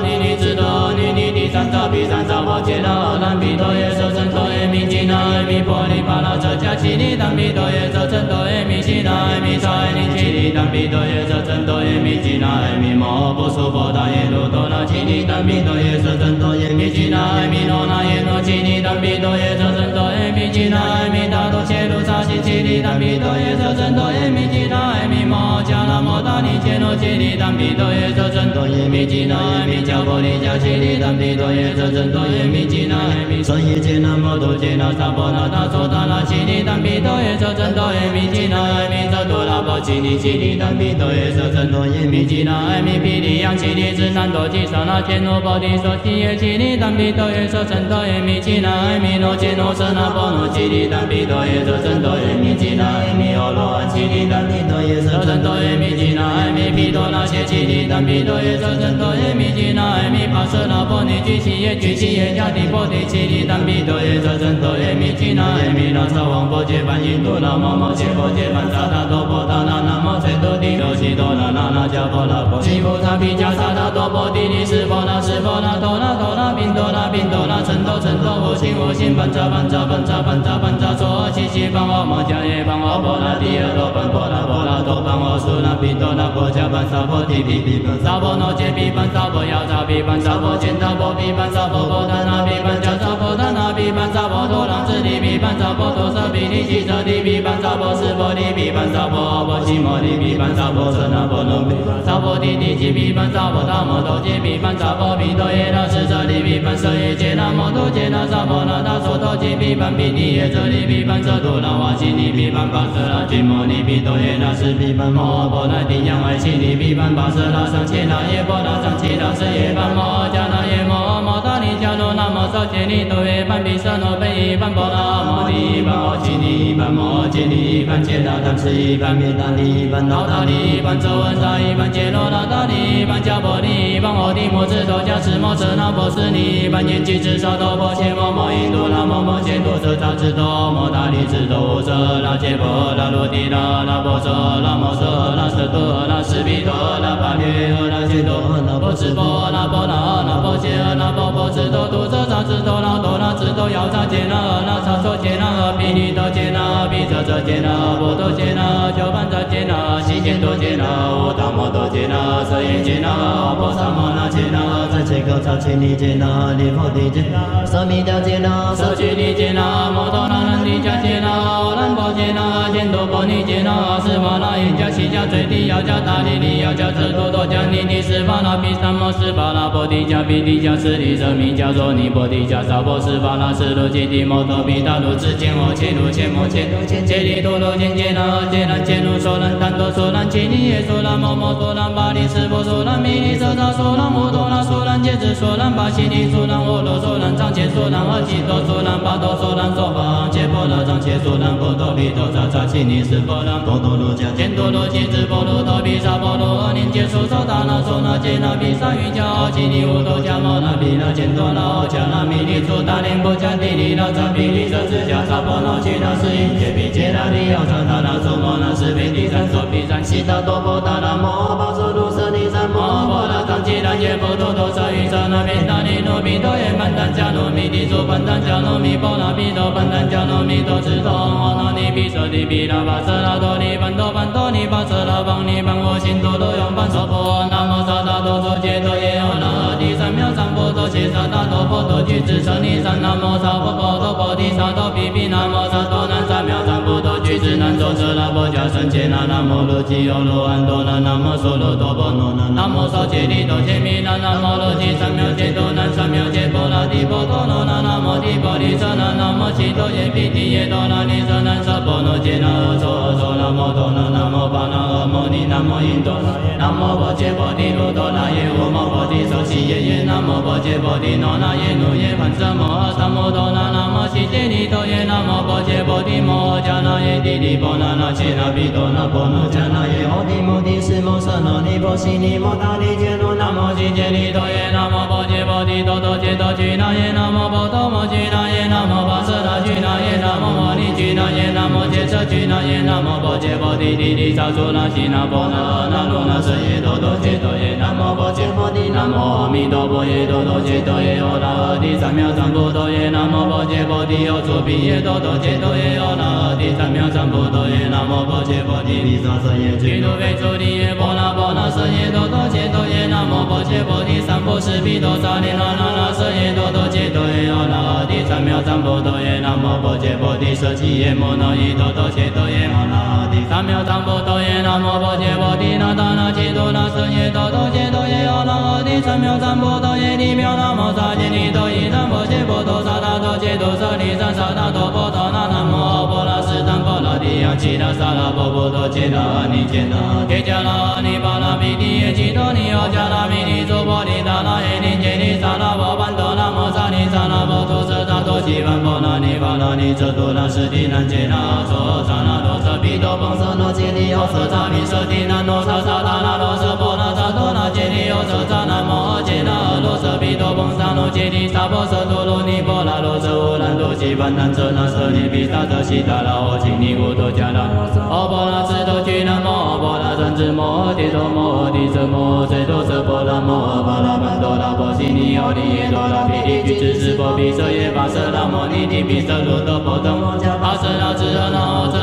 尼尼智多尼尼第三三藏毗三藏摩揭那南毗多耶娑僧多耶弥吉那阿弥婆利巴那遮迦悉尼南毗多耶娑僧多耶弥吉那阿弥萨耶尼悉尼南毗多耶娑僧多耶弥吉那阿弥摩诃娑婆达耶罗多那悉尼南毗多耶娑僧多耶弥吉那阿弥罗那耶罗悉尼南毗多耶娑僧多耶弥吉那阿弥达多切卢萨悉悉尼南毗多耶娑僧多耶弥吉那阿弥摩迦那摩达尼切罗悉尼南毗多耶娑僧多耶弥吉那阿弥迦婆利迦悉尼南毗多耶娑僧多耶弥吉那阿弥舍耶揭那摩多揭那萨婆那达娑达那悉尼南毗多耶娑僧多耶弥吉那阿弥遮多拉波悉尼悉尼南毗多耶娑僧多耶弥吉那阿弥毗利央悉尼智难多吉萨那天罗波提娑提耶悉尼南毗多耶娑僧多耶弥吉那阿弥罗揭罗舍那波罗悉尼南毗多耶娑僧多耶弥吉那阿弥阿罗汉悉尼南毗多耶娑僧多耶弥吉那阿弥毗多那些悉尼南毗多耶娑僧多耶弥吉那阿弥巴舍那波尼居悉耶居悉耶迦提波提悉尼南毗多耶娑僧多耶弥吉那阿弥那萨王波揭班印度那摩摩揭波揭班萨达多波达那那摩揭多帝罗悉多那那那迦波那波悉菩萨毗迦萨达多波帝尼斯波那斯波那多那多那宾多那宾多那成多成多无心无心班扎班扎班扎班扎班扎娑悉悉班我摩迦耶班我波那帝耶多班波那波那多班我苏那宾多那波迦班萨婆提毗毗班萨婆那揭毗班萨婆要扎毗班萨婆见他波毗班萨婆波达那毗班迦萨婆达那毗班萨婆多朗智地毗班萨婆多舍毗尼悉舍地毗班萨婆斯婆地毗班萨婆阿婆悉摩地毗班萨婆舍那婆罗毗萨婆地地基毗班萨婆达摩多揭毗班萨婆毗多耶那斯舍地毗班舍耶揭那摩多揭那萨婆那达娑多揭毗班毗尼耶舍地毗班舍多那瓦悉尼毗班巴舍那俱摩尼毗多耶那斯毗班摩婆那地央爱悉尼毗班巴舍那上切那耶波那上切那舍耶班摩迦那耶罗那摩娑揭尼多耶班毗舍那贝班波那摩尼班摩悉尼班摩揭尼班揭那贪吃班灭达尼班那达尼班周文沙一班揭罗那达尼班迦婆尼班摩地摩智多迦持摩舍那波斯尼班念吉智沙多波切摩摩印度那摩摩揭多舍扎智多摩达尼智多无舍那揭婆那罗地那那波舍那摩舍那舍多那斯毗多那巴略那揭多那波智波那波那那波揭那波波智多多舍萨智多那多那智多要萨揭那那扎娑揭那毗尼多揭那毗遮遮揭那波多揭那九班扎揭那悉揭多揭那无达摩多揭那舍耶揭那阿婆萨摩那揭那在切口扎切尼揭那离婆提揭那舍弥迦揭那舍揭尼揭那摩多那南帝迦揭那阿难波揭那犍多波尼揭那斯巴那耶迦悉迦最地要迦达利利要迦遮多多迦尼尼斯巴那毗三摩斯巴那波提迦毗提迦斯利舍弥迦娑尼波提迦萨婆斯巴那斯罗揭谛摩多毗达卢智见我切卢切摩切卢切揭谛多罗揭揭那揭那揭卢娑难坦多娑难揭尼耶娑难摩摩娑难巴利斯波娑难弥尼舍扎娑难摩多那娑难揭智娑难巴悉尼娑难阿罗娑难藏切娑难阿吉多娑难巴多娑难娑巴揭波那藏切娑难波多毗多扎扎悉尼斯波难波多罗迦见多罗揭智波罗多毗萨波罗阿念揭娑娑达那娑那揭那毗萨瑜伽阿悉尼无多迦摩那毗那见多那阿迦那弥尼娑达连波迦地利那扎毗利舍智迦萨婆那揭那斯因揭毗揭那利要扎达那娑摩那斯毗地三娑毗三悉达多波达那摩巴娑卢舍尼三摩波那藏揭耶波多多舍瑜舍那毗那尼罗毗多耶曼丹迦罗弥地娑班丹迦罗弥波那毗多班丹迦罗弥多智多阿那尼毗舍地毗那巴舍那多尼班多班多尼巴舍那邦尼班我心多多用班娑婆南无萨达多娑揭多耶阿那第三藐三波多切萨达多波多具智舍尼三南无萨婆波多波提萨多毗毗南无萨多三波多具智难周舍那波迦僧伽那南无罗吉欧罗安多那南无娑罗多波罗那南无少揭利多揭弥那南无罗吉三藐揭多南三藐揭波那提波多罗那南无提波利舍那南无悉多耶毗提耶多那尼舍南舍波罗揭那娑阿娑那摩多那南无巴那阿摩尼南无印多那耶南无波揭波提南无波揭波提诺那耶努耶盘舍摩诃萨摩多那南无悉揭利多耶南无波揭波提摩迦那耶帝利波那那切那毗多那波那迦那耶摩提摩提斯摩舍那尼波悉尼摩达利揭罗南无悉揭利多耶南无波揭波提多多揭多居那耶南无波多摩居那耶南无巴舍那居那耶南无摩尼居那耶南无揭舍俱那耶南无波揭波提提提萨出那西那波那那罗那僧耶多多揭多耶南无波揭波提南无阿弥陀佛耶多多揭多耶阿那阿提三藐三菩提耶南无波揭波提有出比耶多多揭多耶阿那阿提三藐三菩提耶南无波揭波提毗沙僧耶俱卢为主提耶波那波那僧耶多多揭多耶南无波揭波提三波施毗多萨利那那那僧耶多多揭多耶阿那阿提三藐三菩提耶南无波揭波提舍弃耶摩那耶多多揭多耶阿那阿提三藐三菩提耶南无波揭波提那达那揭多那僧耶多多揭多耶阿那阿提三藐三菩提耶利妙那摩萨揭尼多伊三波揭波多萨达多揭多舍利三萨达多波多那南无阿波罗斯坦波罗提央吉那萨拉波波多揭那阿尼揭那揭迦那阿尼巴那毗提耶吉多尼欧迦那弥尼娑婆尼达那耶尼揭尼萨那波班多那摩萨尼萨那波多舍达多吉班波那尼巴那尼遮多那舍提南揭那娑萨那毗多邦舍那揭尼欧舍萨弥舍提南罗萨萨达那罗舍波那萨多那揭尼欧舍萨那摩揭那罗舍毗多邦萨罗揭尼萨波舍多罗尼波那罗舍乌兰多吉班南遮那舍尼毗萨遮悉达那欧吉尼乌多迦那阿波那智多居那摩阿波那三智摩帝多摩帝舍摩最多舍波那摩阿巴拉班多那波悉尼奥利耶多那毗利俱智是波毗舍耶巴舍那摩尼提毗舍罗多波等摩迦巴舍那智阿那阿遮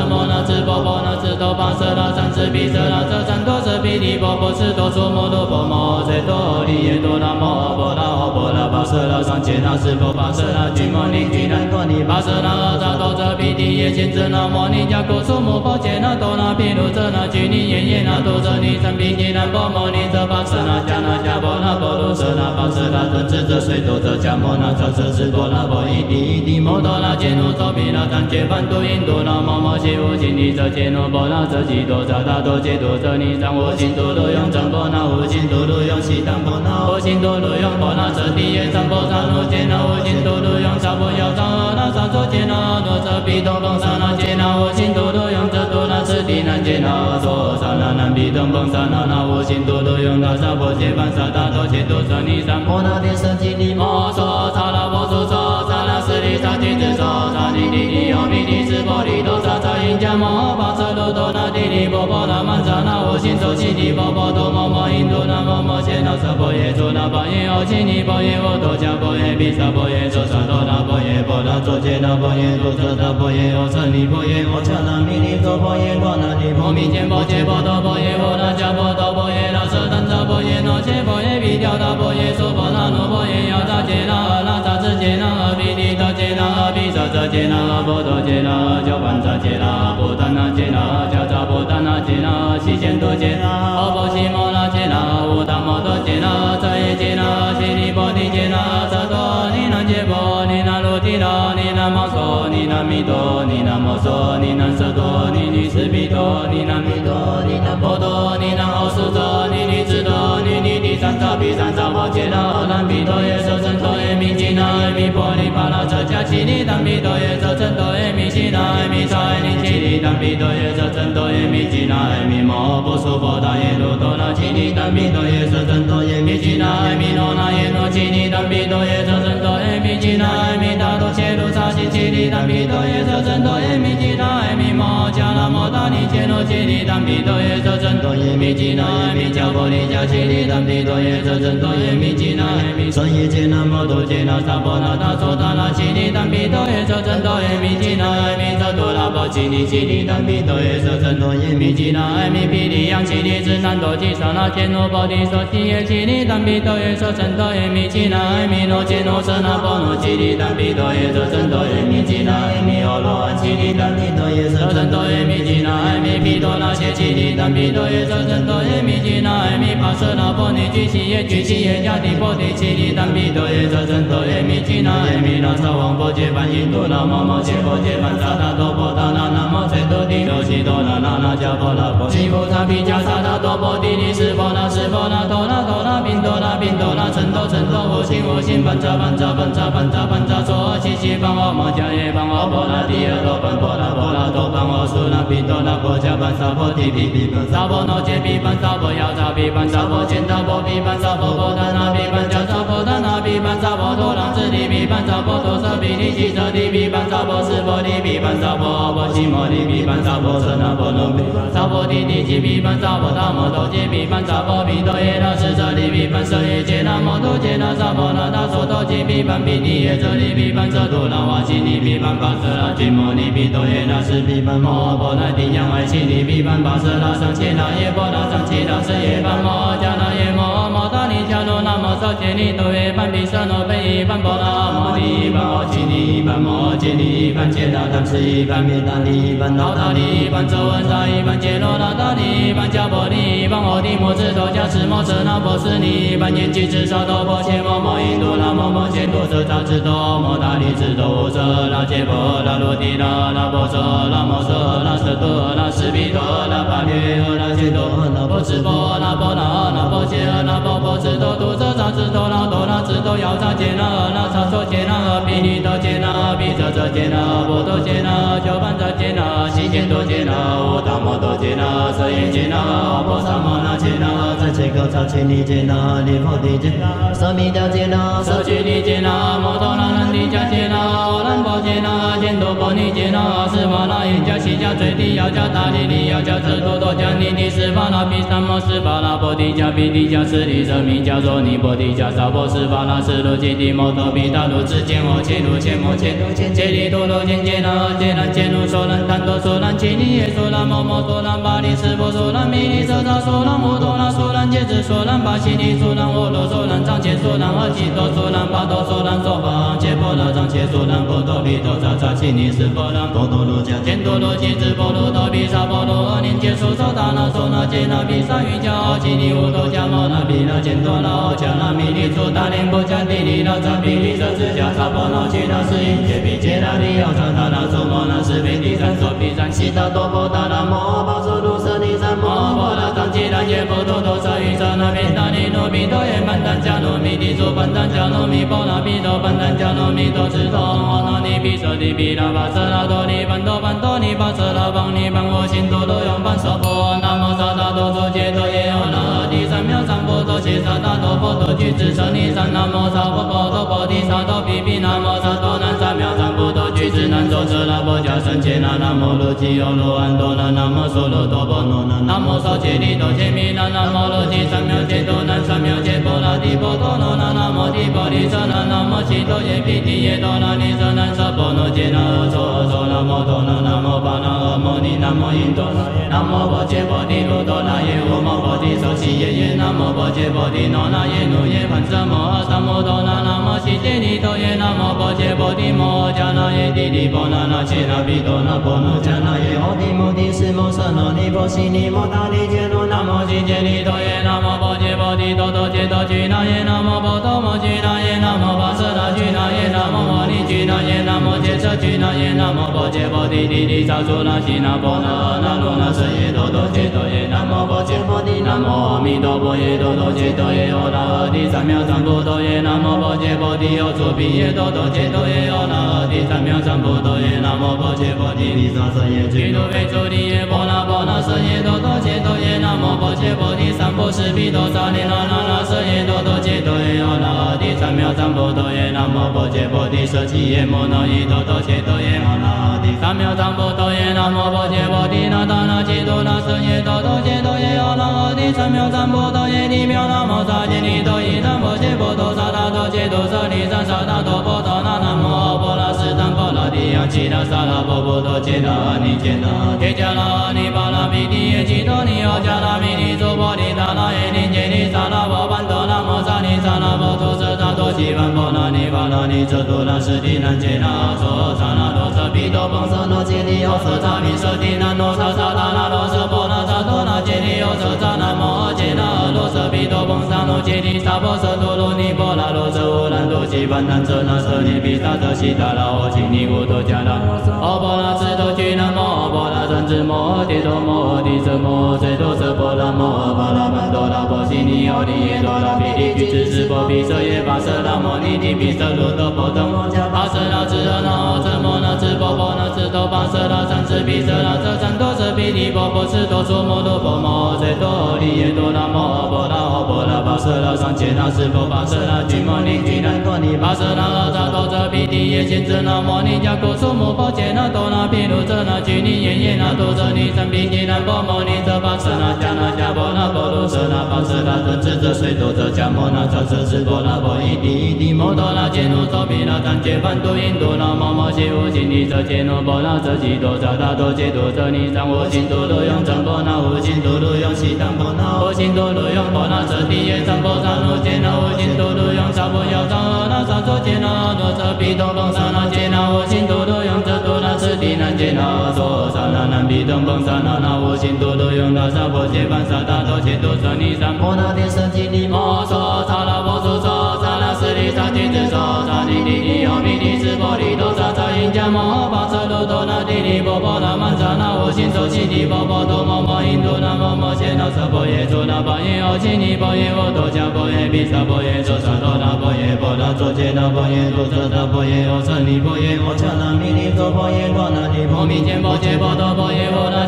摩那多巴舍那三智毗舍那遮三多舍毗利波波斯多娑摩多波摩最多利耶多那摩阿波那阿波那巴舍那上揭那是波巴舍那俱摩尼俱南多尼巴舍那阿扎多遮毗利耶贤遮那摩尼迦古苏摩波揭那多那毗卢遮那俱尼耶耶那多遮尼三毗尼南波摩尼遮巴舍那迦那迦波那波舍那巴舍那尊智遮水多者迦摩那遮遮是波那波伊地伊地摩多那揭罗娑毗那三揭梵多印度那摩摩揭无尽尼遮揭罗波那遮吉多遮大多揭多遮尼三无尽多罗用真波那无尽多罗用悉当波那无尽多罗用波那遮地耶三波三罗揭那无尽多罗用萨波要藏那萨所揭那多遮毗多邦萨那揭那无尽多罗用遮多那次地南揭那娑萨那南毗东邦萨那那无尽多罗用那萨婆揭班萨大多揭多遮尼三摩那天舍吉尼摩娑萨那波娑娑萨那斯利萨吉之娑萨尼尼尼阿弥尼斯波利多萨萨因迦摩巴舍罗多那地尼波波那曼萨那无尽周悉尼波波多摩摩印度那摩摩揭那舍波耶娑那巴耶奥悉尼波耶沃多迦波耶毗萨波耶娑萨多那波耶波那周揭那波耶多舍那波耶奥舍尼波耶奥迦那弥尼娑波耶波那尼波弥揭波揭波多波耶波那迦波多波耶那舍丹扎波耶那揭波耶毗调那波耶娑波那罗波耶要扎揭那那扎支揭那毗利多揭那毗舍遮揭那波多揭那交班扎揭那波丹那揭那迦扎波丹那揭那悉显多揭那阿波悉摩那揭那无达摩多揭那遮耶揭那悉利波提揭那遮多尼那揭波尼那罗提那尼那摩娑尼那弥多尼那摩娑尼那舍多尼尼斯毗多尼那弥多尼那波多尼那奥苏多尼尼智多尼尼第三藏毗三藏摩揭那南毗多耶舍真多弥那弥波利巴那遮迦悉尼南毗多耶舍真多耶弥吉那弥萨耶尼吉尼南毗多耶舍真多耶弥吉那弥摩波娑婆达耶罗多那吉尼南毗多耶舍真多耶弥吉那弥罗那耶罗吉尼南毗多耶舍真多耶弥吉那弥大多切卢萨悉吉尼南毗多耶舍真多耶弥吉那耶弥摩迦那摩达尼切罗吉尼南毗多耶舍真多耶弥吉那弥迦波利迦吉尼南毗多耶舍真多耶弥吉那弥舍耶揭那摩多揭那萨婆那达娑达那吉尼南毗多耶舍真多耶弥吉那耶弥遮多那波吉尼吉尼南毗多耶舍真多耶弥吉那耶弥毗利央吉尼智南多吉萨那天罗波提娑提耶吉尼南毗多耶舍真多耶弥吉那耶弥罗揭罗舍那波罗吉尼南毗多耶舍真多耶弥吉那耶弥阿罗汉吉尼南毗多耶舍真多耶弥吉那耶弥毗多那些吉尼南毗多耶舍真多耶弥吉那耶弥巴舍那波尼居西耶居西耶迦提波提吉尼南毗多耶舍真多耶弥吉那耶弥那萨王波揭班印度那摩摩揭波揭班萨达多波达那那摩揭多提罗西多那那那迦波那波西波萨毗迦萨达多波提尼斯波那斯波那多那多那宾多那宾多那成多成多无心无心班扎班扎班扎班扎班扎娑悉悉班我摩迦耶班我波那提耶多班波那波那多班我苏那宾多那波迦班萨婆提毗毗班萨婆那揭毗班萨婆要扎毗班萨婆见他婆毗班萨婆波达那毗班班萨婆多那智利毗比般萨婆多舍比利吉舍利比般萨婆斯婆利比般萨婆婆西摩利比般萨婆舍那婆罗比萨婆提提吉比般萨婆达摩多杰比般萨婆比多耶那斯舍利比般舍耶杰那摩多杰那萨婆那达娑多吉比般比尼耶舍利比般舍多那瓦西尼比般巴舍那吉摩利比多耶那斯比般摩婆那提央爱西尼比般巴舍那上切那耶波那上切那舍耶般摩迦那摩娑切尼多耶般比舍那贝般波那摩尼般摩吉尼般摩揭尼般揭那贪吃般灭达尼般脑达尼般周文沙一般揭罗那达尼般迦婆尼般摩提摩智多迦持摩舍那波斯尼般念吉智沙多波切摩摩印度那摩摩揭多舍扎智多摩达尼智多无舍那揭婆那罗提那那波舍那摩舍那舍多那斯比多那巴略那揭多那波智波那波那那波揭那波波智多多舍扎智多那多那智多要扎揭那那扎说揭那毗尼多揭那毗遮遮揭那波多揭那九班扎揭那西揭多揭那无达摩多揭那舍耶揭那波萨摩那揭那在切口扎切尼揭那离婆提揭那舍弥迦揭那舍揭尼揭那摩多那难提迦揭那阿难波揭那犍多波尼揭那斯巴那耶迦西迦最地要迦达利利要迦智多多迦尼尼斯巴那毗三摩斯巴那波提迦毗提迦舍利舍弥迦娑尼波提迦萨婆斯巴那斯罗揭谛摩多毗达卢智见我切卢切摩切切揭谛多罗揭揭那揭那揭卢娑难坦多娑难揭尼耶娑难摩摩娑难巴利斯波娑难弥利舍扎娑难摩多那娑难揭智娑难巴西利娑难阿罗娑难藏切娑难阿吉多娑难巴多娑难娑巴切波那藏切娑难波多毗多扎扎悉尼斯波难波多罗迦犍多罗揭智波罗多毗沙波罗阿念揭娑娑达那娑那揭那毗沙瑜伽阿吉尼乌多迦摩那毗那犍多那阿迦那弥利娑达连波迦地利那扎毗利舍智迦萨婆那揭那斯因揭毗揭那利要扎达那娑摩那斯毗地三娑毗三悉达多波达拉摩巴娑卢舍尼三摩波那藏揭那耶波多多舍于舍那毗达尼罗毗多耶曼丹迦罗弥地娑班丹迦罗弥波那毗多班丹迦罗弥多智多阿那尼毗舍利毗那巴舍那多尼班多班多尼巴舍那邦尼班我心多多用班娑婆南无萨达多周揭多耶三波多切萨多波多具智舍尼三南无萨婆波多波提萨多毗毗南无萨多南三藐三波多具智南周舍那波迦僧伽那南无罗吉欧罗安多那南无娑罗多波罗那南无少揭利多揭弥那南无罗吉三藐揭多南三藐揭波那提波多罗那南无提波利舍那南无悉多耶毗提耶多那尼舍南舍波罗揭那阿娑阿娑那摩多那南无巴那阿摩尼南无印多那耶南无波揭波提卢多那耶无摩波提受悉耶耶南无波揭波提诺那耶努耶盘遮摩阿萨摩多那南无悉揭利多耶南无波揭波提摩迦那耶帝利波那那切那毗多那波那迦那耶摩提摩提斯摩舍那尼波悉尼摩达利揭罗南无悉揭利多耶南无波揭波提多多揭多居那耶南无波多摩居那耶南无巴舍那居那耶南无摩尼居那耶南无揭舍居那耶南无波揭波提利利萨苏那悉那波那那罗那舍耶多多揭多耶南无波揭波提南无阿弥陀佛耶多多揭多耶阿那阿提三藐三菩提耶南无波揭波提有主毗耶多多揭多耶阿那阿提三藐三菩提耶南无波揭波提毗沙舍耶居多为主提耶波那波那舍耶多多揭多耶南无波揭波提三波斯毗多萨利那那那舍耶多多揭多耶阿那阿提三藐三菩提耶南无波揭波提舍弃耶摩那耶多多揭多耶阿那阿提三藐三菩提耶南无波揭波提那达那揭多那舍耶多多揭多耶阿那阿提三藐三菩提耶利妙那摩萨揭尼多耶南无揭波多萨达多揭多舍利三萨达多波多那南无阿波那斯坦波那提亚吉那萨那波波多揭那阿尼揭那揭迦那阿尼巴那毗提耶吉多萨多吉班波那尼巴那尼遮多那舍提南揭那阿娑萨那多舍毗多邦舍那揭尼奥舍萨弥舍提南罗萨萨达那罗舍波那萨多那揭尼奥舍萨那摩揭那罗舍毗多邦萨罗揭尼萨婆舍多罗尼波那罗舍乌兰多吉班南遮那舍尼毗萨遮悉达那阿吉尼乌多迦那阿波那智多居那摩阿波那三智摩提多摩提舍摩最多舍波那摩巴那曼多那波悉尼奥利耶多那毗利俱胝波毗舍耶巴舍那摩尼提毗舍罗多波多摩迦巴舍那智阿那阿遮摩那智波波那智多巴舍那三智毗舍那遮三多舍毗利波波智多娑摩多波摩最多利耶多那摩波那阿波那巴舍那上切那斯波巴舍那俱摩尼俱南多尼巴舍那扎多则毗提耶贤则那摩尼迦古苏摩诃揭那多那毗卢遮那居尼耶耶那多则尼僧毗尼那波摩尼则巴舍那迦那迦波那波卢舍那巴舍那则智则水多则迦摩那则舍智波那波伊地伊地摩多那揭奴周毗那赞揭梵度印度那摩摩悉无悉尼则揭奴波那则吉多则达多揭多则尼藏无心多罗用正波那无心多罗用悉当波那无心多罗用波那则地耶正波萨奴揭那我心多罗用萨波要藏那萨作揭那多则毗多波萨那揭那我心多罗用则多那次地南揭那娑萨那南毗多波萨那那我心多罗用那萨婆揭梵萨达多揭多则尼三波那天舍利摩娑萨那波娑娑萨那斯利萨提智娑萨尼地尼ယော弥尼斯波利多萨萨因迦摩巴萨罗多那地尼波波那曼萨那无心受悉尼波波多摩摩印度那摩摩揭那娑婆耶娑那巴耶奥悉尼波耶沃多迦波耶比萨波耶娑萨多那波耶波那作揭那波耶多则那波耶奥舍尼波耶摩迦那弥尼多波耶多那尼波弥揭波揭波多波耶沃那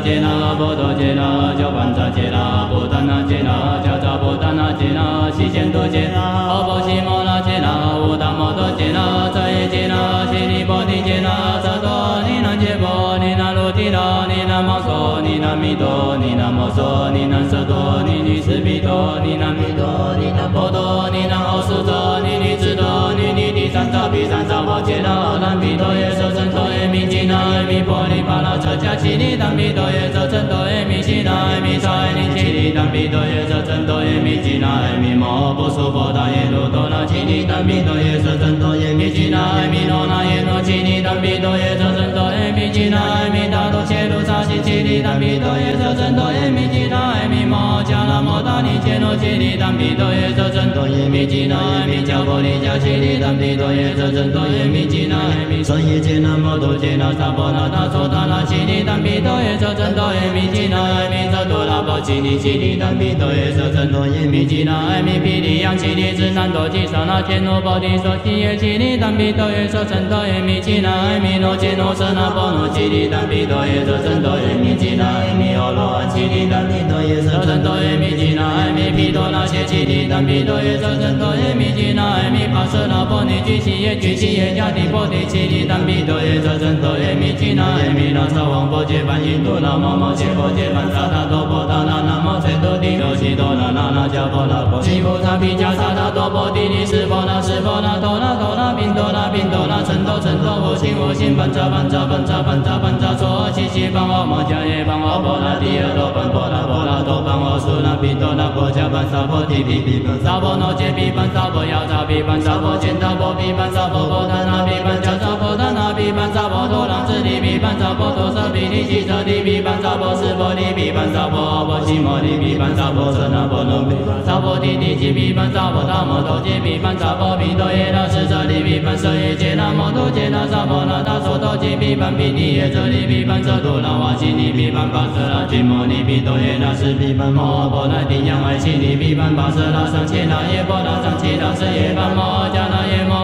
揭那波多揭那交班扎揭那波达那揭那迦扎波达那揭那西贤多揭那阿波西摩那揭那无达摩多揭那遮耶揭那悉尼波提揭那遮多尼那揭波尼那罗提那尼那摩娑尼那弥多尼那摩娑尼那舍多尼尼斯弥多尼那弥多尼那波多尼那奥苏多尼尼智多尼尼三扎毗三扎波揭那南毗多耶舍真多耶弥吉那耶弥波尼巴那遮迦悉尼南毗多耶舍真多耶弥西那耶弥萨尼悉尼南毗多耶舍真多耶弥吉那耶弥摩波娑婆达耶罗多那悉尼南毗多耶舍真多耶弥吉那耶弥罗那耶罗悉尼南毗多耶舍真多耶弥吉那耶弥达多切卢萨悉悉尼南毗多耶舍真多耶弥吉那耶弥摩迦那摩达尼切罗悉尼南毗多耶舍真多耶弥吉那耶弥迦波尼迦悉尼南毗多耶舍真多耶弥吉那耶弥舍耶揭那摩多揭那萨婆那达娑达那悉尼南毗多耶舍真多耶弥吉那耶弥遮多拉波悉尼悉尼南毗多耶舍真多耶弥吉那耶弥毗利央悉尼智南多吉萨那天罗波提娑悉耶悉尼南毗多耶舍真多耶弥吉那耶弥罗揭罗舍那波罗悉尼南毗多耶舍真多耶弥吉那耶弥欧罗汉悉尼南毗多耶舍真多耶弥吉那耶弥毗多那些悉尼南毗多耶舍真多耶弥吉那耶弥巴舍那波尼居悉耶居悉耶迦提波提悉尼南毗多耶舍真多耶弥吉那耶弥那萨王波揭梵印度那摩摩揭波揭梵萨达多波达那那摩揭多帝罗悉多那那那迦波那波悉菩萨毗迦萨达多波帝尼斯波那斯波那多那多那宾多那宾多那成多成多无心无心班扎班扎班扎班扎班扎娑悉悉班我摩迦耶班我波那帝耶多班波那波那多班阿苏那宾多那波迦班萨婆提毗毗班萨婆那揭毗班萨婆要扎毗班萨婆见扎婆班萨婆波达那毗班迦萨婆达那毗班萨婆多朗智利比班萨婆多舍毗尼悉舍利毗班萨婆斯婆利比班萨婆阿婆悉摩利毗班萨婆舍那婆罗毗班萨婆提提悉毗班萨婆达摩多揭毗班萨婆毗多耶那斯舍利毗班舍耶揭那摩多揭那萨婆那达娑多揭比班毗尼耶舍利比班舍多那瓦悉尼比班巴舍那居摩尼毗多耶那斯毗班摩婆那帝央爱悉尼毗班巴舍那上切那耶波那上切那舍耶班摩迦那耶摩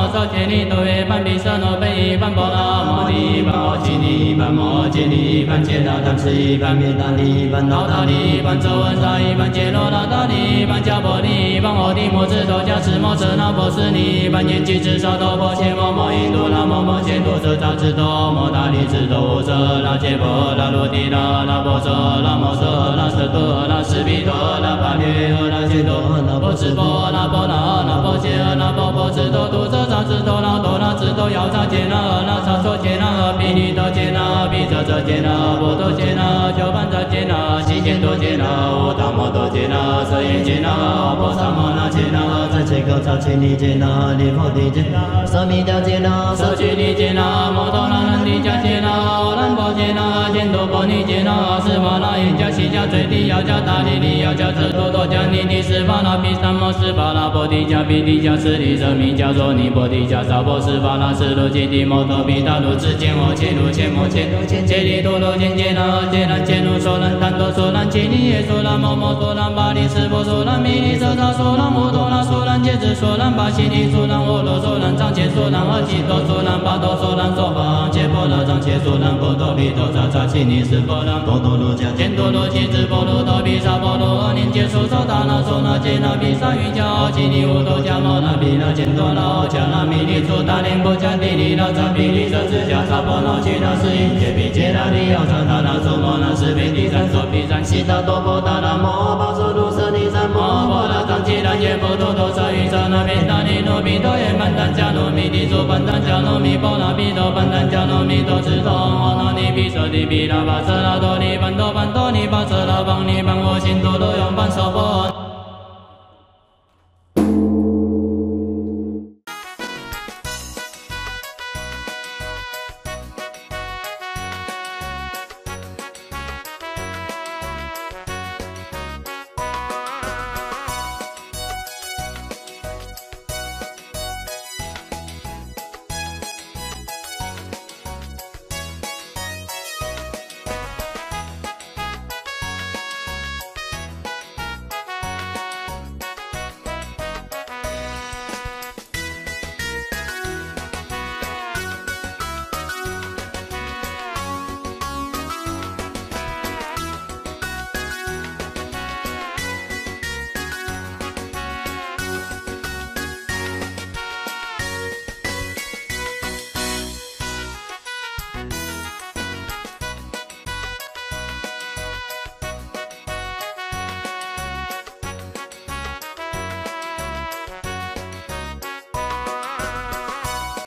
摩娑切尼多耶班毗舍诺贝班波那摩尼班摩悉尼班摩揭尼班揭那当时一班灭达尼班脑达尼班周文沙一班揭罗那达尼班迦波尼班摩提摩智多迦持摩舍那波斯尼班念吉智沙多波切摩摩印度那摩摩切多舍扎智多摩达尼智多无舍那揭波那罗提那那波舍那摩舍那舍多那斯毗多那巴略那揭多那波智波那波那那波切那波波智多多舍扎智多那多那智多要扎揭那那萨说揭那比尼多杰那毗遮遮揭那波多杰那交班扎杰那西贤多杰那我达摩多杰那色耶杰那阿婆萨摩那杰那在切诃扎切尼杰那利佛提揭那舍弥迦揭那舍居尼杰那摩多那南帝迦揭那阿兰婆揭那犍多婆尼揭那斯巴那耶迦悉迦最地要迦达利利要迦遮多多迦尼尼斯巴那毗三摩斯巴那波提迦毗提迦舍利舍弥迦娑尼波提迦萨婆斯巴那斯罗揭谛摩多毗达卢智见我切卢切摩切卢切切利多罗揭揭那揭那揭卢娑难坦多娑难揭尼耶娑那摩摩梭兰巴利斯波梭兰弥利瑟萨梭兰摩多拉梭兰戒指梭兰巴西利梭兰沃罗梭兰藏切梭兰阿吉多梭兰巴多梭兰梭巴切波拉藏切梭兰波多比多扎扎西尼斯波兰波多罗迦坚多罗吉兹波罗多比萨波罗阿林杰梭萨达那梭那杰那比萨瑜伽吉尼乌多迦摩那比那坚多那迦那弥利梭达林波迦地利那扎比利瑟兹迦萨波那吉那斯因杰比杰那利奥扎达那梭摩那斯比地三梭比三西达多波达那摩巴梭卢舍尼三摩波拉藏吉那耶波多多萨瑜伽那比那尼诺比多耶曼丹迦诺弥地梭班丹迦诺弥波那比多班丹迦诺弥多智多阿那尼比舍地比那巴舍那多尼班多班多尼巴舍那邦尼班我心多多用班娑婆。